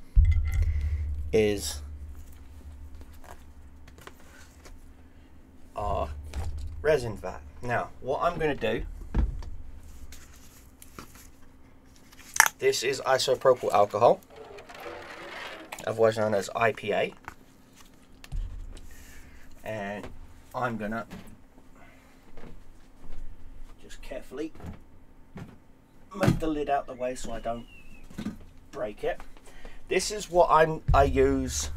is our resin vat. Now, what I'm going to do, this is isopropyl alcohol, otherwise known as IPA. And I'm going to carefully move the lid out the way so I don't break it. This is what I'm I use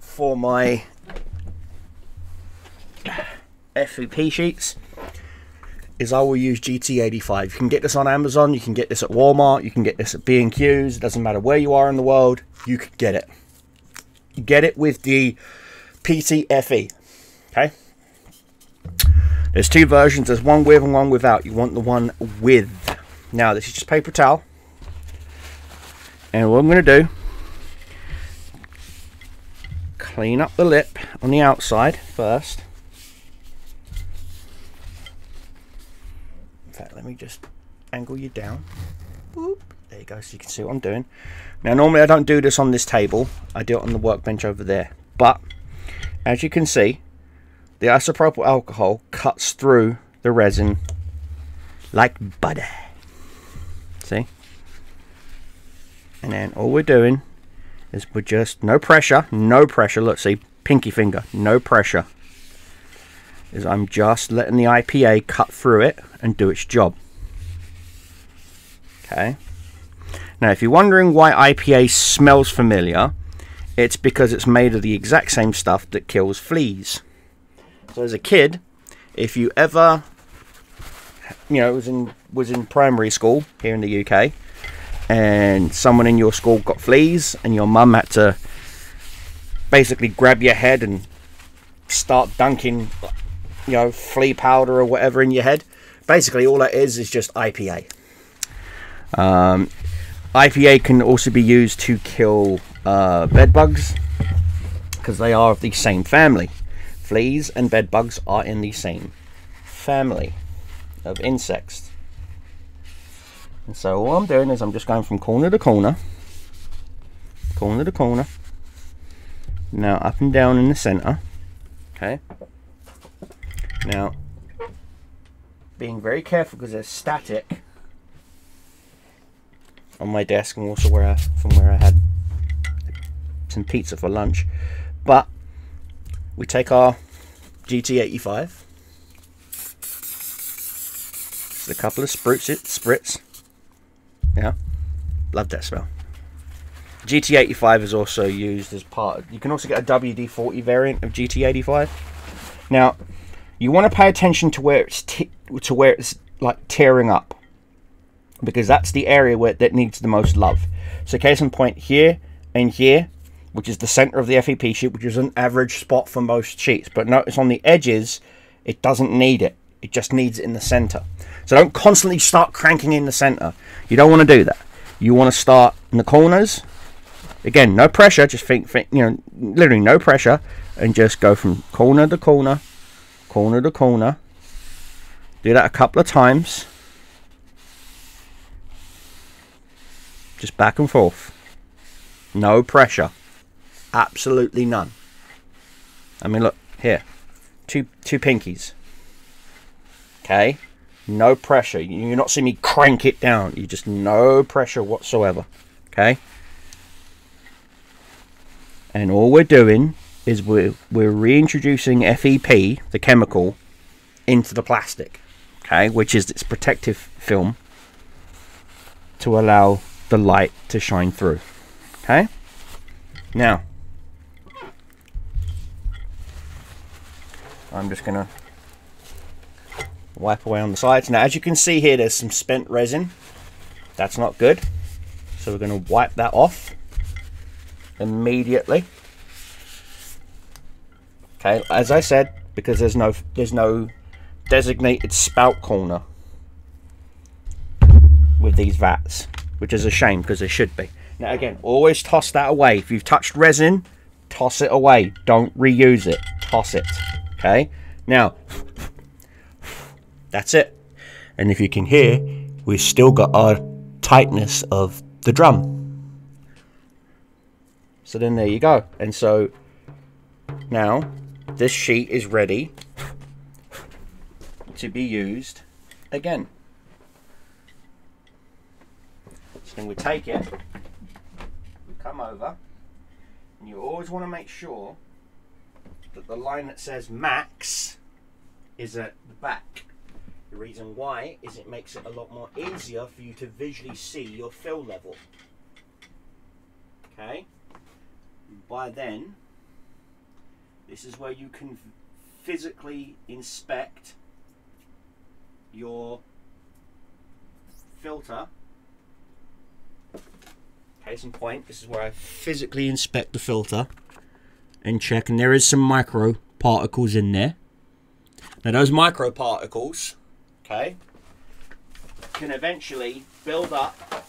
for my FEP sheets is I will use GT85. You can get this on Amazon, you can get this at Walmart, you can get this at B&Q's, it doesn't matter where you are in the world, you can get it. You get it with the PTFE, okay? There's two versions. There's one with and one without. You want the one with. Now, this is just paper towel. And what I'm going to do, clean up the lip on the outside first. In fact, let me just angle you down. Whoop. There you go, so you can see what I'm doing. Now, normally I don't do this on this table. I do it on the workbench over there. But, as you can see, the isopropyl alcohol cuts through the resin like butter. See? And then all we're doing is we're just, no pressure, no pressure. Look, see, pinky finger, no pressure. Is I'm just letting the IPA cut through it and do its job. Okay. Now, if you're wondering why IPA smells familiar, it's because it's made of the exact same stuff that kills fleas. So as a kid, if you ever, you know, was in was in primary school here in the UK, and someone in your school got fleas, and your mum had to basically grab your head and start dunking, you know, flea powder or whatever in your head. Basically, all that is is just IPA. Um, IPA can also be used to kill uh, bed bugs because they are of the same family. Fleas and bed bugs are in the same family of insects. And so all I'm doing is I'm just going from corner to corner, corner to corner, now up and down in the center, okay? Now, being very careful because there's static on my desk and also where I, from where I had some pizza for lunch. But we take our GT85, a couple of spritz, spritz. Yeah, love that smell. GT85 is also used as part. Of, you can also get a WD-40 variant of GT85. Now, you want to pay attention to where it's to where it's like tearing up, because that's the area where that needs the most love. So, case in point, here and here, which is the center of the FEP sheet, which is an average spot for most sheets. But notice on the edges, it doesn't need it. It just needs it in the center. So don't constantly start cranking in the center. You don't want to do that. You want to start in the corners. Again, no pressure. Just think, think, you know, literally no pressure, and just go from corner to corner, corner to corner. Do that a couple of times. Just back and forth. No pressure. Absolutely none. I mean, look here, two two pinkies. Okay, no pressure. You're not seeing me crank it down. You just no pressure whatsoever. Okay, and all we're doing is we're we're reintroducing FEP, the chemical, into the plastic. Okay, which is its protective film to allow the light to shine through. Okay, now I'm just going to wipe away on the sides. Now, as you can see here, there's some spent resin. That's not good. So we're going to wipe that off immediately. Okay, as I said, because there's no there's no designated spout corner with these vats, which is a shame because there should be. Now again, always toss that away. If you've touched resin, toss it away. Don't reuse it. Toss it. Okay, now that's it. And if you can hear, we've still got our tightness of the drum. So then there you go. And so now this sheet is ready to be used again. So then we take it, we come over, and you always want to make sure that the line that says max is at the back. The reason why is it makes it a lot more easier for you to visually see your fill level. Okay? By then, this is where you can physically inspect your filter. Case in point, this is where I physically inspect the filter and check and there is some micro particles in there. Now those micro particles, okay, can eventually build up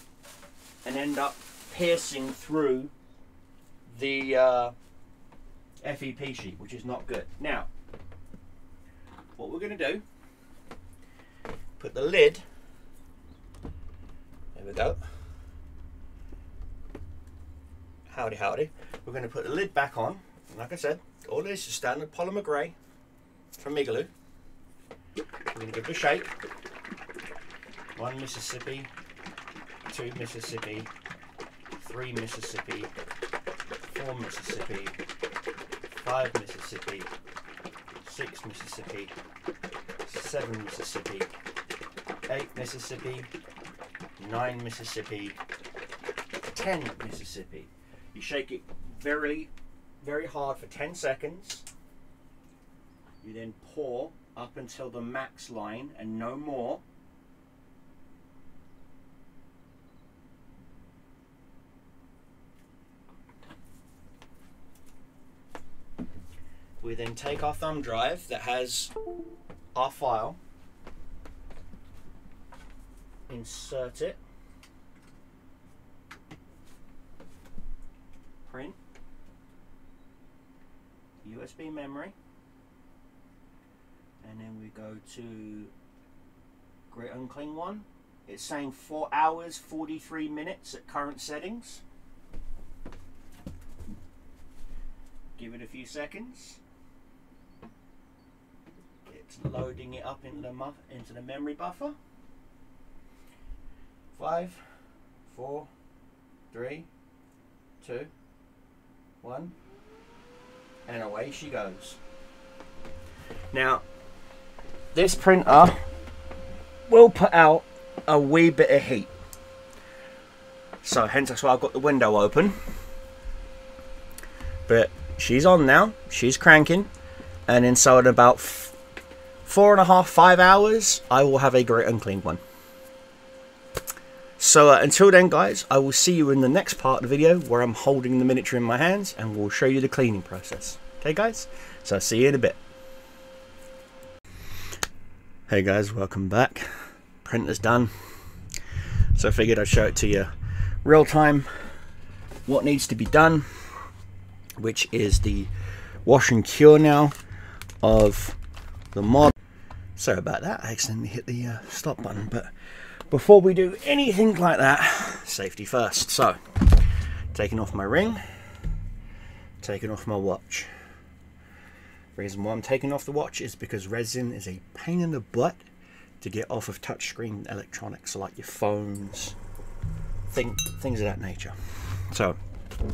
and end up piercing through the uh, FEP sheet, which is not good. Now, what we're going to do, put the lid, there we go, howdy howdy, we're going to put the lid back on like I said, all this is standard polymer grey from Migaloo. We're going to give it a shake. One Mississippi, two Mississippi, three Mississippi, four Mississippi, five Mississippi, six Mississippi, seven Mississippi, eight Mississippi, nine Mississippi, ten Mississippi. You shake it very very hard for 10 seconds. You then pour up until the max line and no more. We then take our thumb drive that has our file, insert it USB memory. And then we go to Great and Unclean one. It's saying 4 hours 43 minutes at current settings. Give it a few seconds. It's loading it up into the into the memory buffer. Five, four, three, two, one, and away she goes. Now, this printer will put out a wee bit of heat. So hence that's why I've got the window open. But she's on now, she's cranking, and in so in about four and a half, five hours, I will have a Great Unclean one. So uh, until then guys, I will see you in the next part of the video where I'm holding the miniature in my hands and we'll show you the cleaning process. Okay guys? So I'll see you in a bit. Hey guys, welcome back. Printer's done. So I figured I'd show it to you real time what needs to be done, which is the wash and cure now of the mod. Sorry about that, I accidentally hit the uh, stop button, but before we do anything like that, safety first. So, taking off my ring, taking off my watch. Reason why I'm taking off the watch is because resin is a pain in the butt to get off of touchscreen electronics, like your phones, thing, things of that nature. So, I'm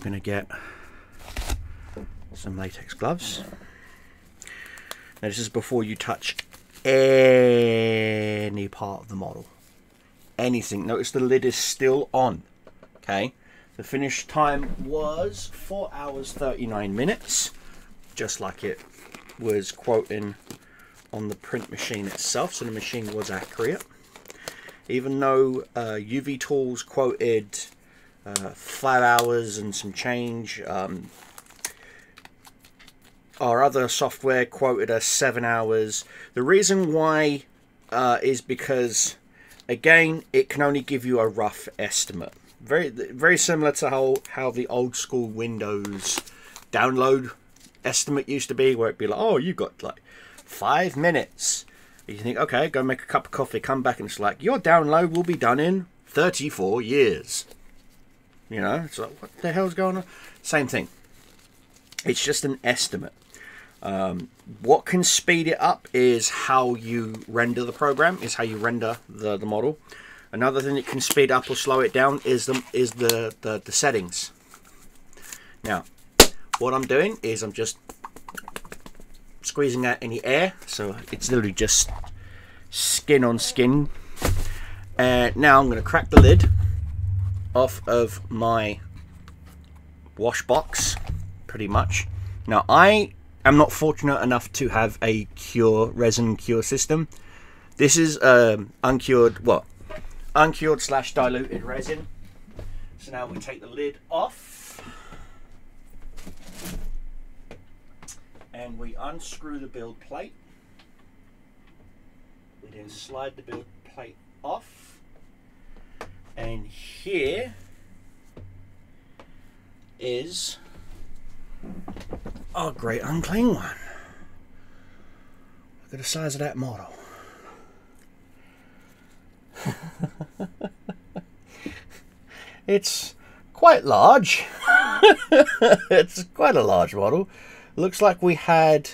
gonna get some latex gloves. Now this is before you touch any part of the model. Anything. Notice the lid is still on. Okay. The finish time was 4 hours 39 minutes. Just like it was quoting on the print machine itself. So the machine was accurate. Even though uh, UV Tools quoted uh, 5 hours and some change. Um, our other software quoted us seven hours. The reason why uh, is because, again, it can only give you a rough estimate. Very, very similar to how how the old school Windows download estimate used to be, where it'd be like, oh, you got like five minutes. You think, okay, go make a cup of coffee, come back, and it's like your download will be done in 34 years. You know, it's like, what the hell's going on? Same thing. It's just an estimate. Um, what can speed it up is how you render the program, is how you render the, the model. Another thing that can speed up or slow it down is the is the, the, the settings. Now, what I'm doing is I'm just squeezing out any air, so it's literally just skin on skin. And now I'm going to crack the lid off of my wash box, pretty much. Now I am not fortunate enough to have a cure resin cure system. This is um, uncured, what? Uncured slash diluted resin. So now we take the lid off. And we unscrew the build plate. We then slide the build plate off. And here is Oh, great Unclean one. Look at the size of that model. it's quite large. it's quite a large model. Looks like we had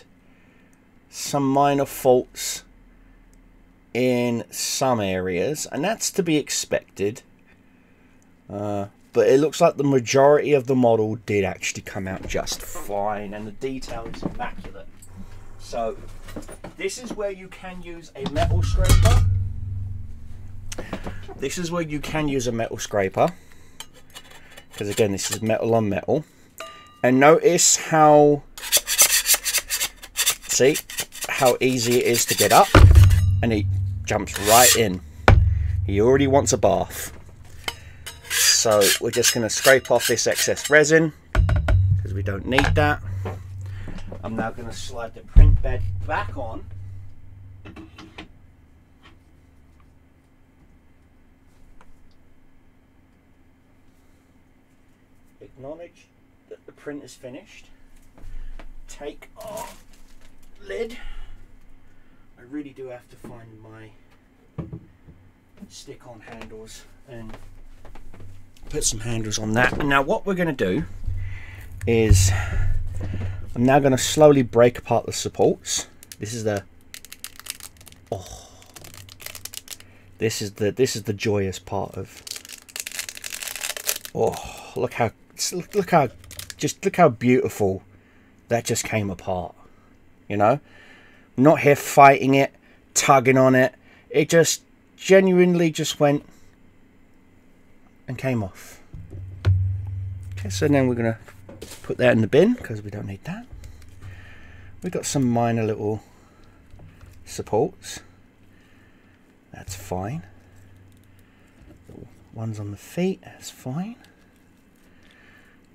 some minor faults in some areas, and that's to be expected. Uh, but it looks like the majority of the model did actually come out just fine and the detail is immaculate. So this is where you can use a metal scraper. This is where you can use a metal scraper because again this is metal on metal. And notice how see how easy it is to get up and he jumps right in. He already wants a bath so we're just going to scrape off this excess resin because we don't need that. I'm now going to slide the print bed back on. Acknowledge that the print is finished. Take oh, lid. I really do have to find my stick on handles and put some handles on that. And now what we're going to do is I'm now going to slowly break apart the supports. This is the oh this is the this is the joyous part of oh look how look how just look how beautiful that just came apart you know I'm not here fighting it tugging on it it just genuinely just went and came off. Okay so now we're gonna put that in the bin because we don't need that. We've got some minor little supports. That's fine. The ones on the feet that's fine.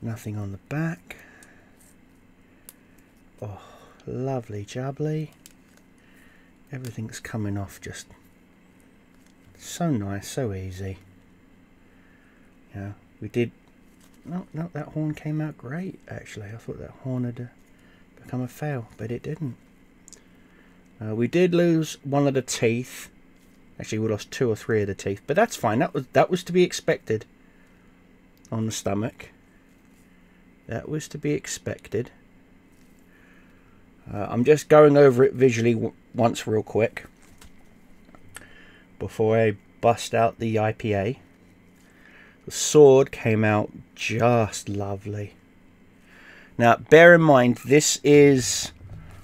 Nothing on the back. Oh lovely jubbly. Everything's coming off just so nice so easy yeah we did no no that horn came out great actually I thought that horn had uh, become a fail but it didn't uh, we did lose one of the teeth Actually, we lost two or three of the teeth, but that's fine. That was that was to be expected on the stomach. That was to be expected. Uh, I'm just going over it visually once real quick before I bust out the IPA. The sword came out just lovely. Now, bear in mind, this is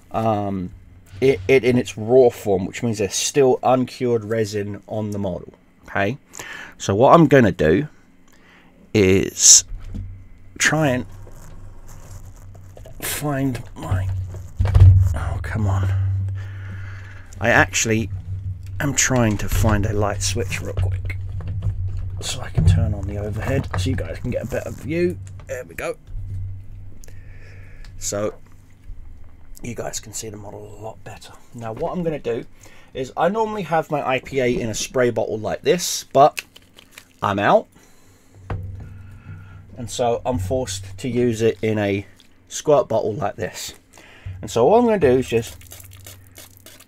um, it, it in its raw form, which means there's still uncured resin on the model. Okay, so what I'm going to do is try and find my. Oh, come on. I actually am trying to find a light switch real quick so I can turn on the overhead so you guys can get a better view. There we go. So you guys can see the model a lot better. Now what I'm going to do is I normally have my IPA in a spray bottle like this, but I'm out. And so I'm forced to use it in a squirt bottle like this. And so all I'm going to do is just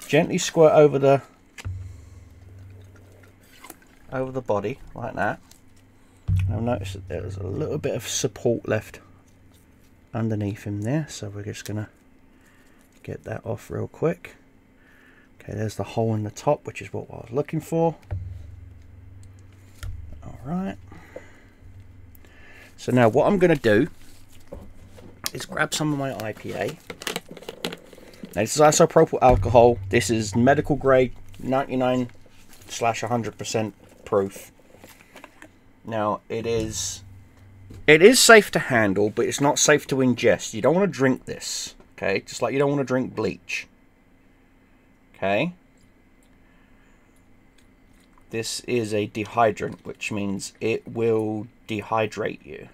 gently squirt over the over the body like that. And I'll notice that there's a little bit of support left underneath him there. So we're just to get that off real quick. Okay, there's the hole in the top, which is what I was looking for. All right. So now what I'm to do is grab some of my IPA. Now this is isopropyl alcohol. This is medical grade 99 slash 100% Now it is it is safe to handle, but it's not safe to ingest. You don't want to drink this. Okay, just like you don't want to drink bleach. Okay. This is a dehydrant, which means it will dehydrate you.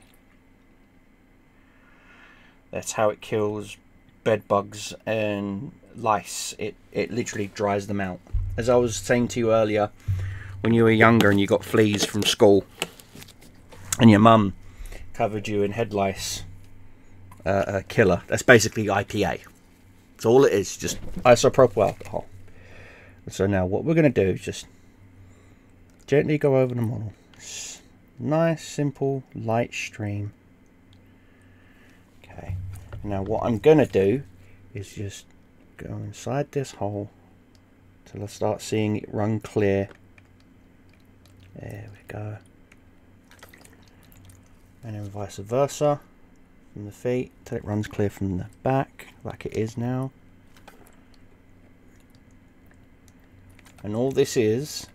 That's how it kills bed bugs and lice. It, it literally dries them out. As I was saying to you earlier, when you were younger and you got fleas from school and your mum covered you in head lice uh, killer. That's basically IPA. That's all it is, just isopropyl alcohol. So now what we're going to do is just gently go over the model. Nice, simple, light stream. Okay. Now what I'm going to do is just go inside this hole till I start seeing it run clear. There we go. And then vice versa. From the feet. Till it runs clear from the back like it is now. And all this is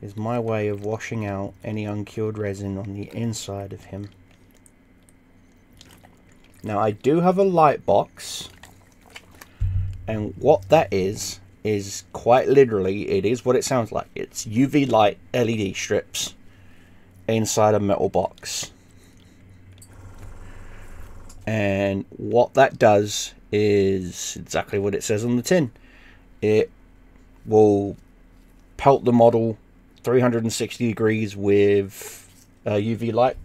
is my way of washing out any uncured resin on the inside of him. Now I do have a light box. And what that is is quite literally it is what it sounds like. It's UV light LED strips inside a metal box. And what that does is exactly what it says on the tin. It will pelt the model 360 degrees with uh, UV light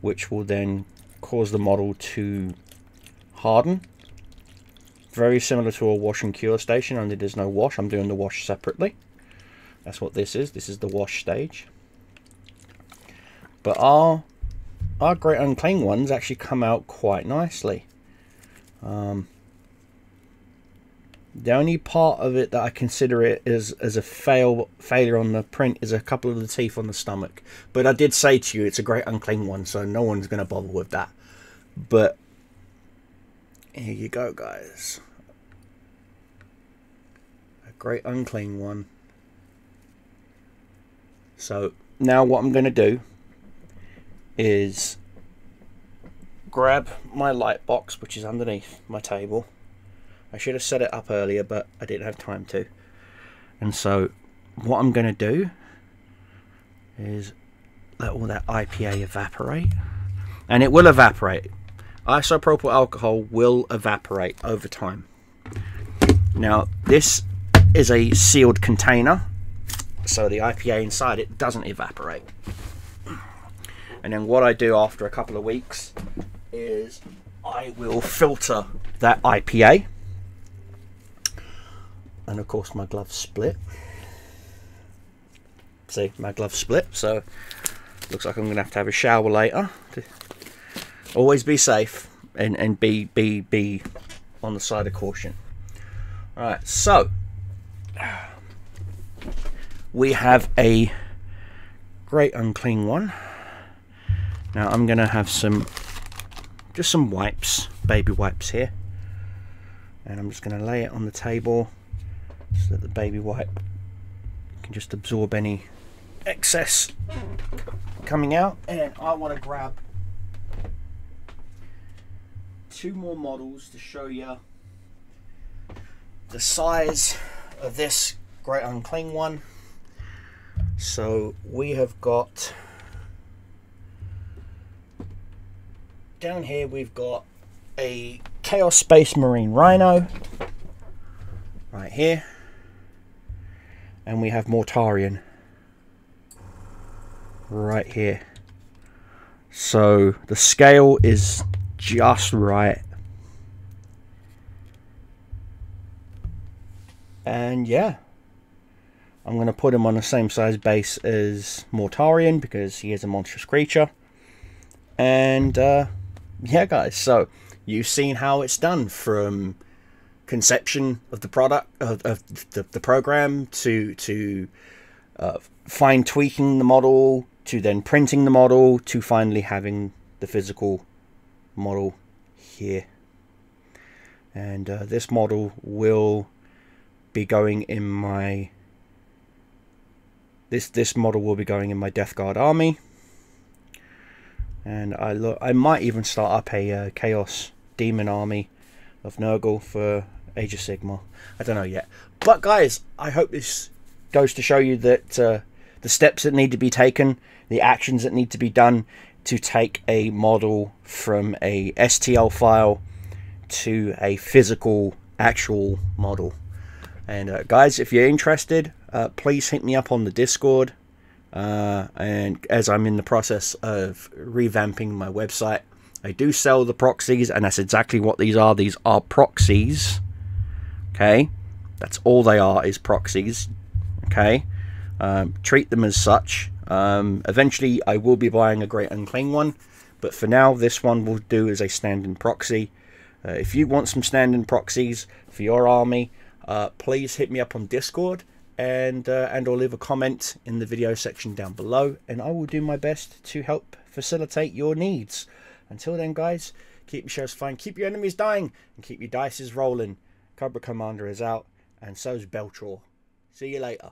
which will then cause the model to harden very similar to a wash and cure station, only there's no wash. I'm doing the wash separately. That's what this is. This is the wash stage. But our our great unclean ones actually come out quite nicely. Um, the only part of it that I consider it as as a fail failure on the print is a couple of the teeth on the stomach. But I did say to you it's a great unclean one, so no one's going to bother with that. But here you go, guys. A great unclean one. So now what I'm going to do is grab my light box, which is underneath my table I should have set it up earlier, but I didn't have time to. And so what I'm going to do is let all that IPA evaporate. And it will evaporate. Isopropyl alcohol will evaporate over time. Now, this is a sealed container, so the IPA inside it doesn't evaporate. And then what I do after a couple of weeks is I will filter that IPA and of course my gloves split see my gloves split so looks like I'm gonna have to have a shower later always be safe and and be be be on the side of caution. All right so we have a great unclean one. Now I'm gonna have some just some wipes baby wipes here. And I'm just to lay it on the table so that the baby wipe can just absorb any excess coming out. And I want to grab two more models to show you the size of this great unclean one so we have got down here we've got a Chaos Space Marine Rhino right here and we have Mortarion right here. So the scale is just right. And yeah, I'm going to put him on the same size base as Mortarion because he is a monstrous creature. And uh, yeah, guys, so you've seen how it's done from conception of the product of, of the, the program to to uh, fine tweaking the model to then printing the model to finally having the physical model here. And uh, this model will be going in my this this model will be going in my Death Guard army. And I look I might even start up a uh, Chaos Demon army of Nurgle for Age of Sigmar. I don't know yet. But guys, I hope this goes to show you that uh, the steps that need to be taken, the actions that need to be done to take a model from a STL file to a physical actual model. And uh, guys, if you're interested, uh, please hit me up on the Discord. Uh, and as I'm in the process of revamping my website, I do sell the proxies, and that's exactly what these are. These are proxies Okay, that's all they are is proxies. Okay, um, treat them as such. Um, eventually, I will be buying a Great Unclean one, but for now, this one will do as a standing proxy. Uh, if you want some standing proxies for your army, uh, please hit me up on Discord and uh, and or leave a comment in the video section down below, and I will do my best to help facilitate your needs. Until then, guys, keep your shows fine, keep your enemies dying, and keep your dices rolling. Cobra Commander is out, and so's Beltor. See you later.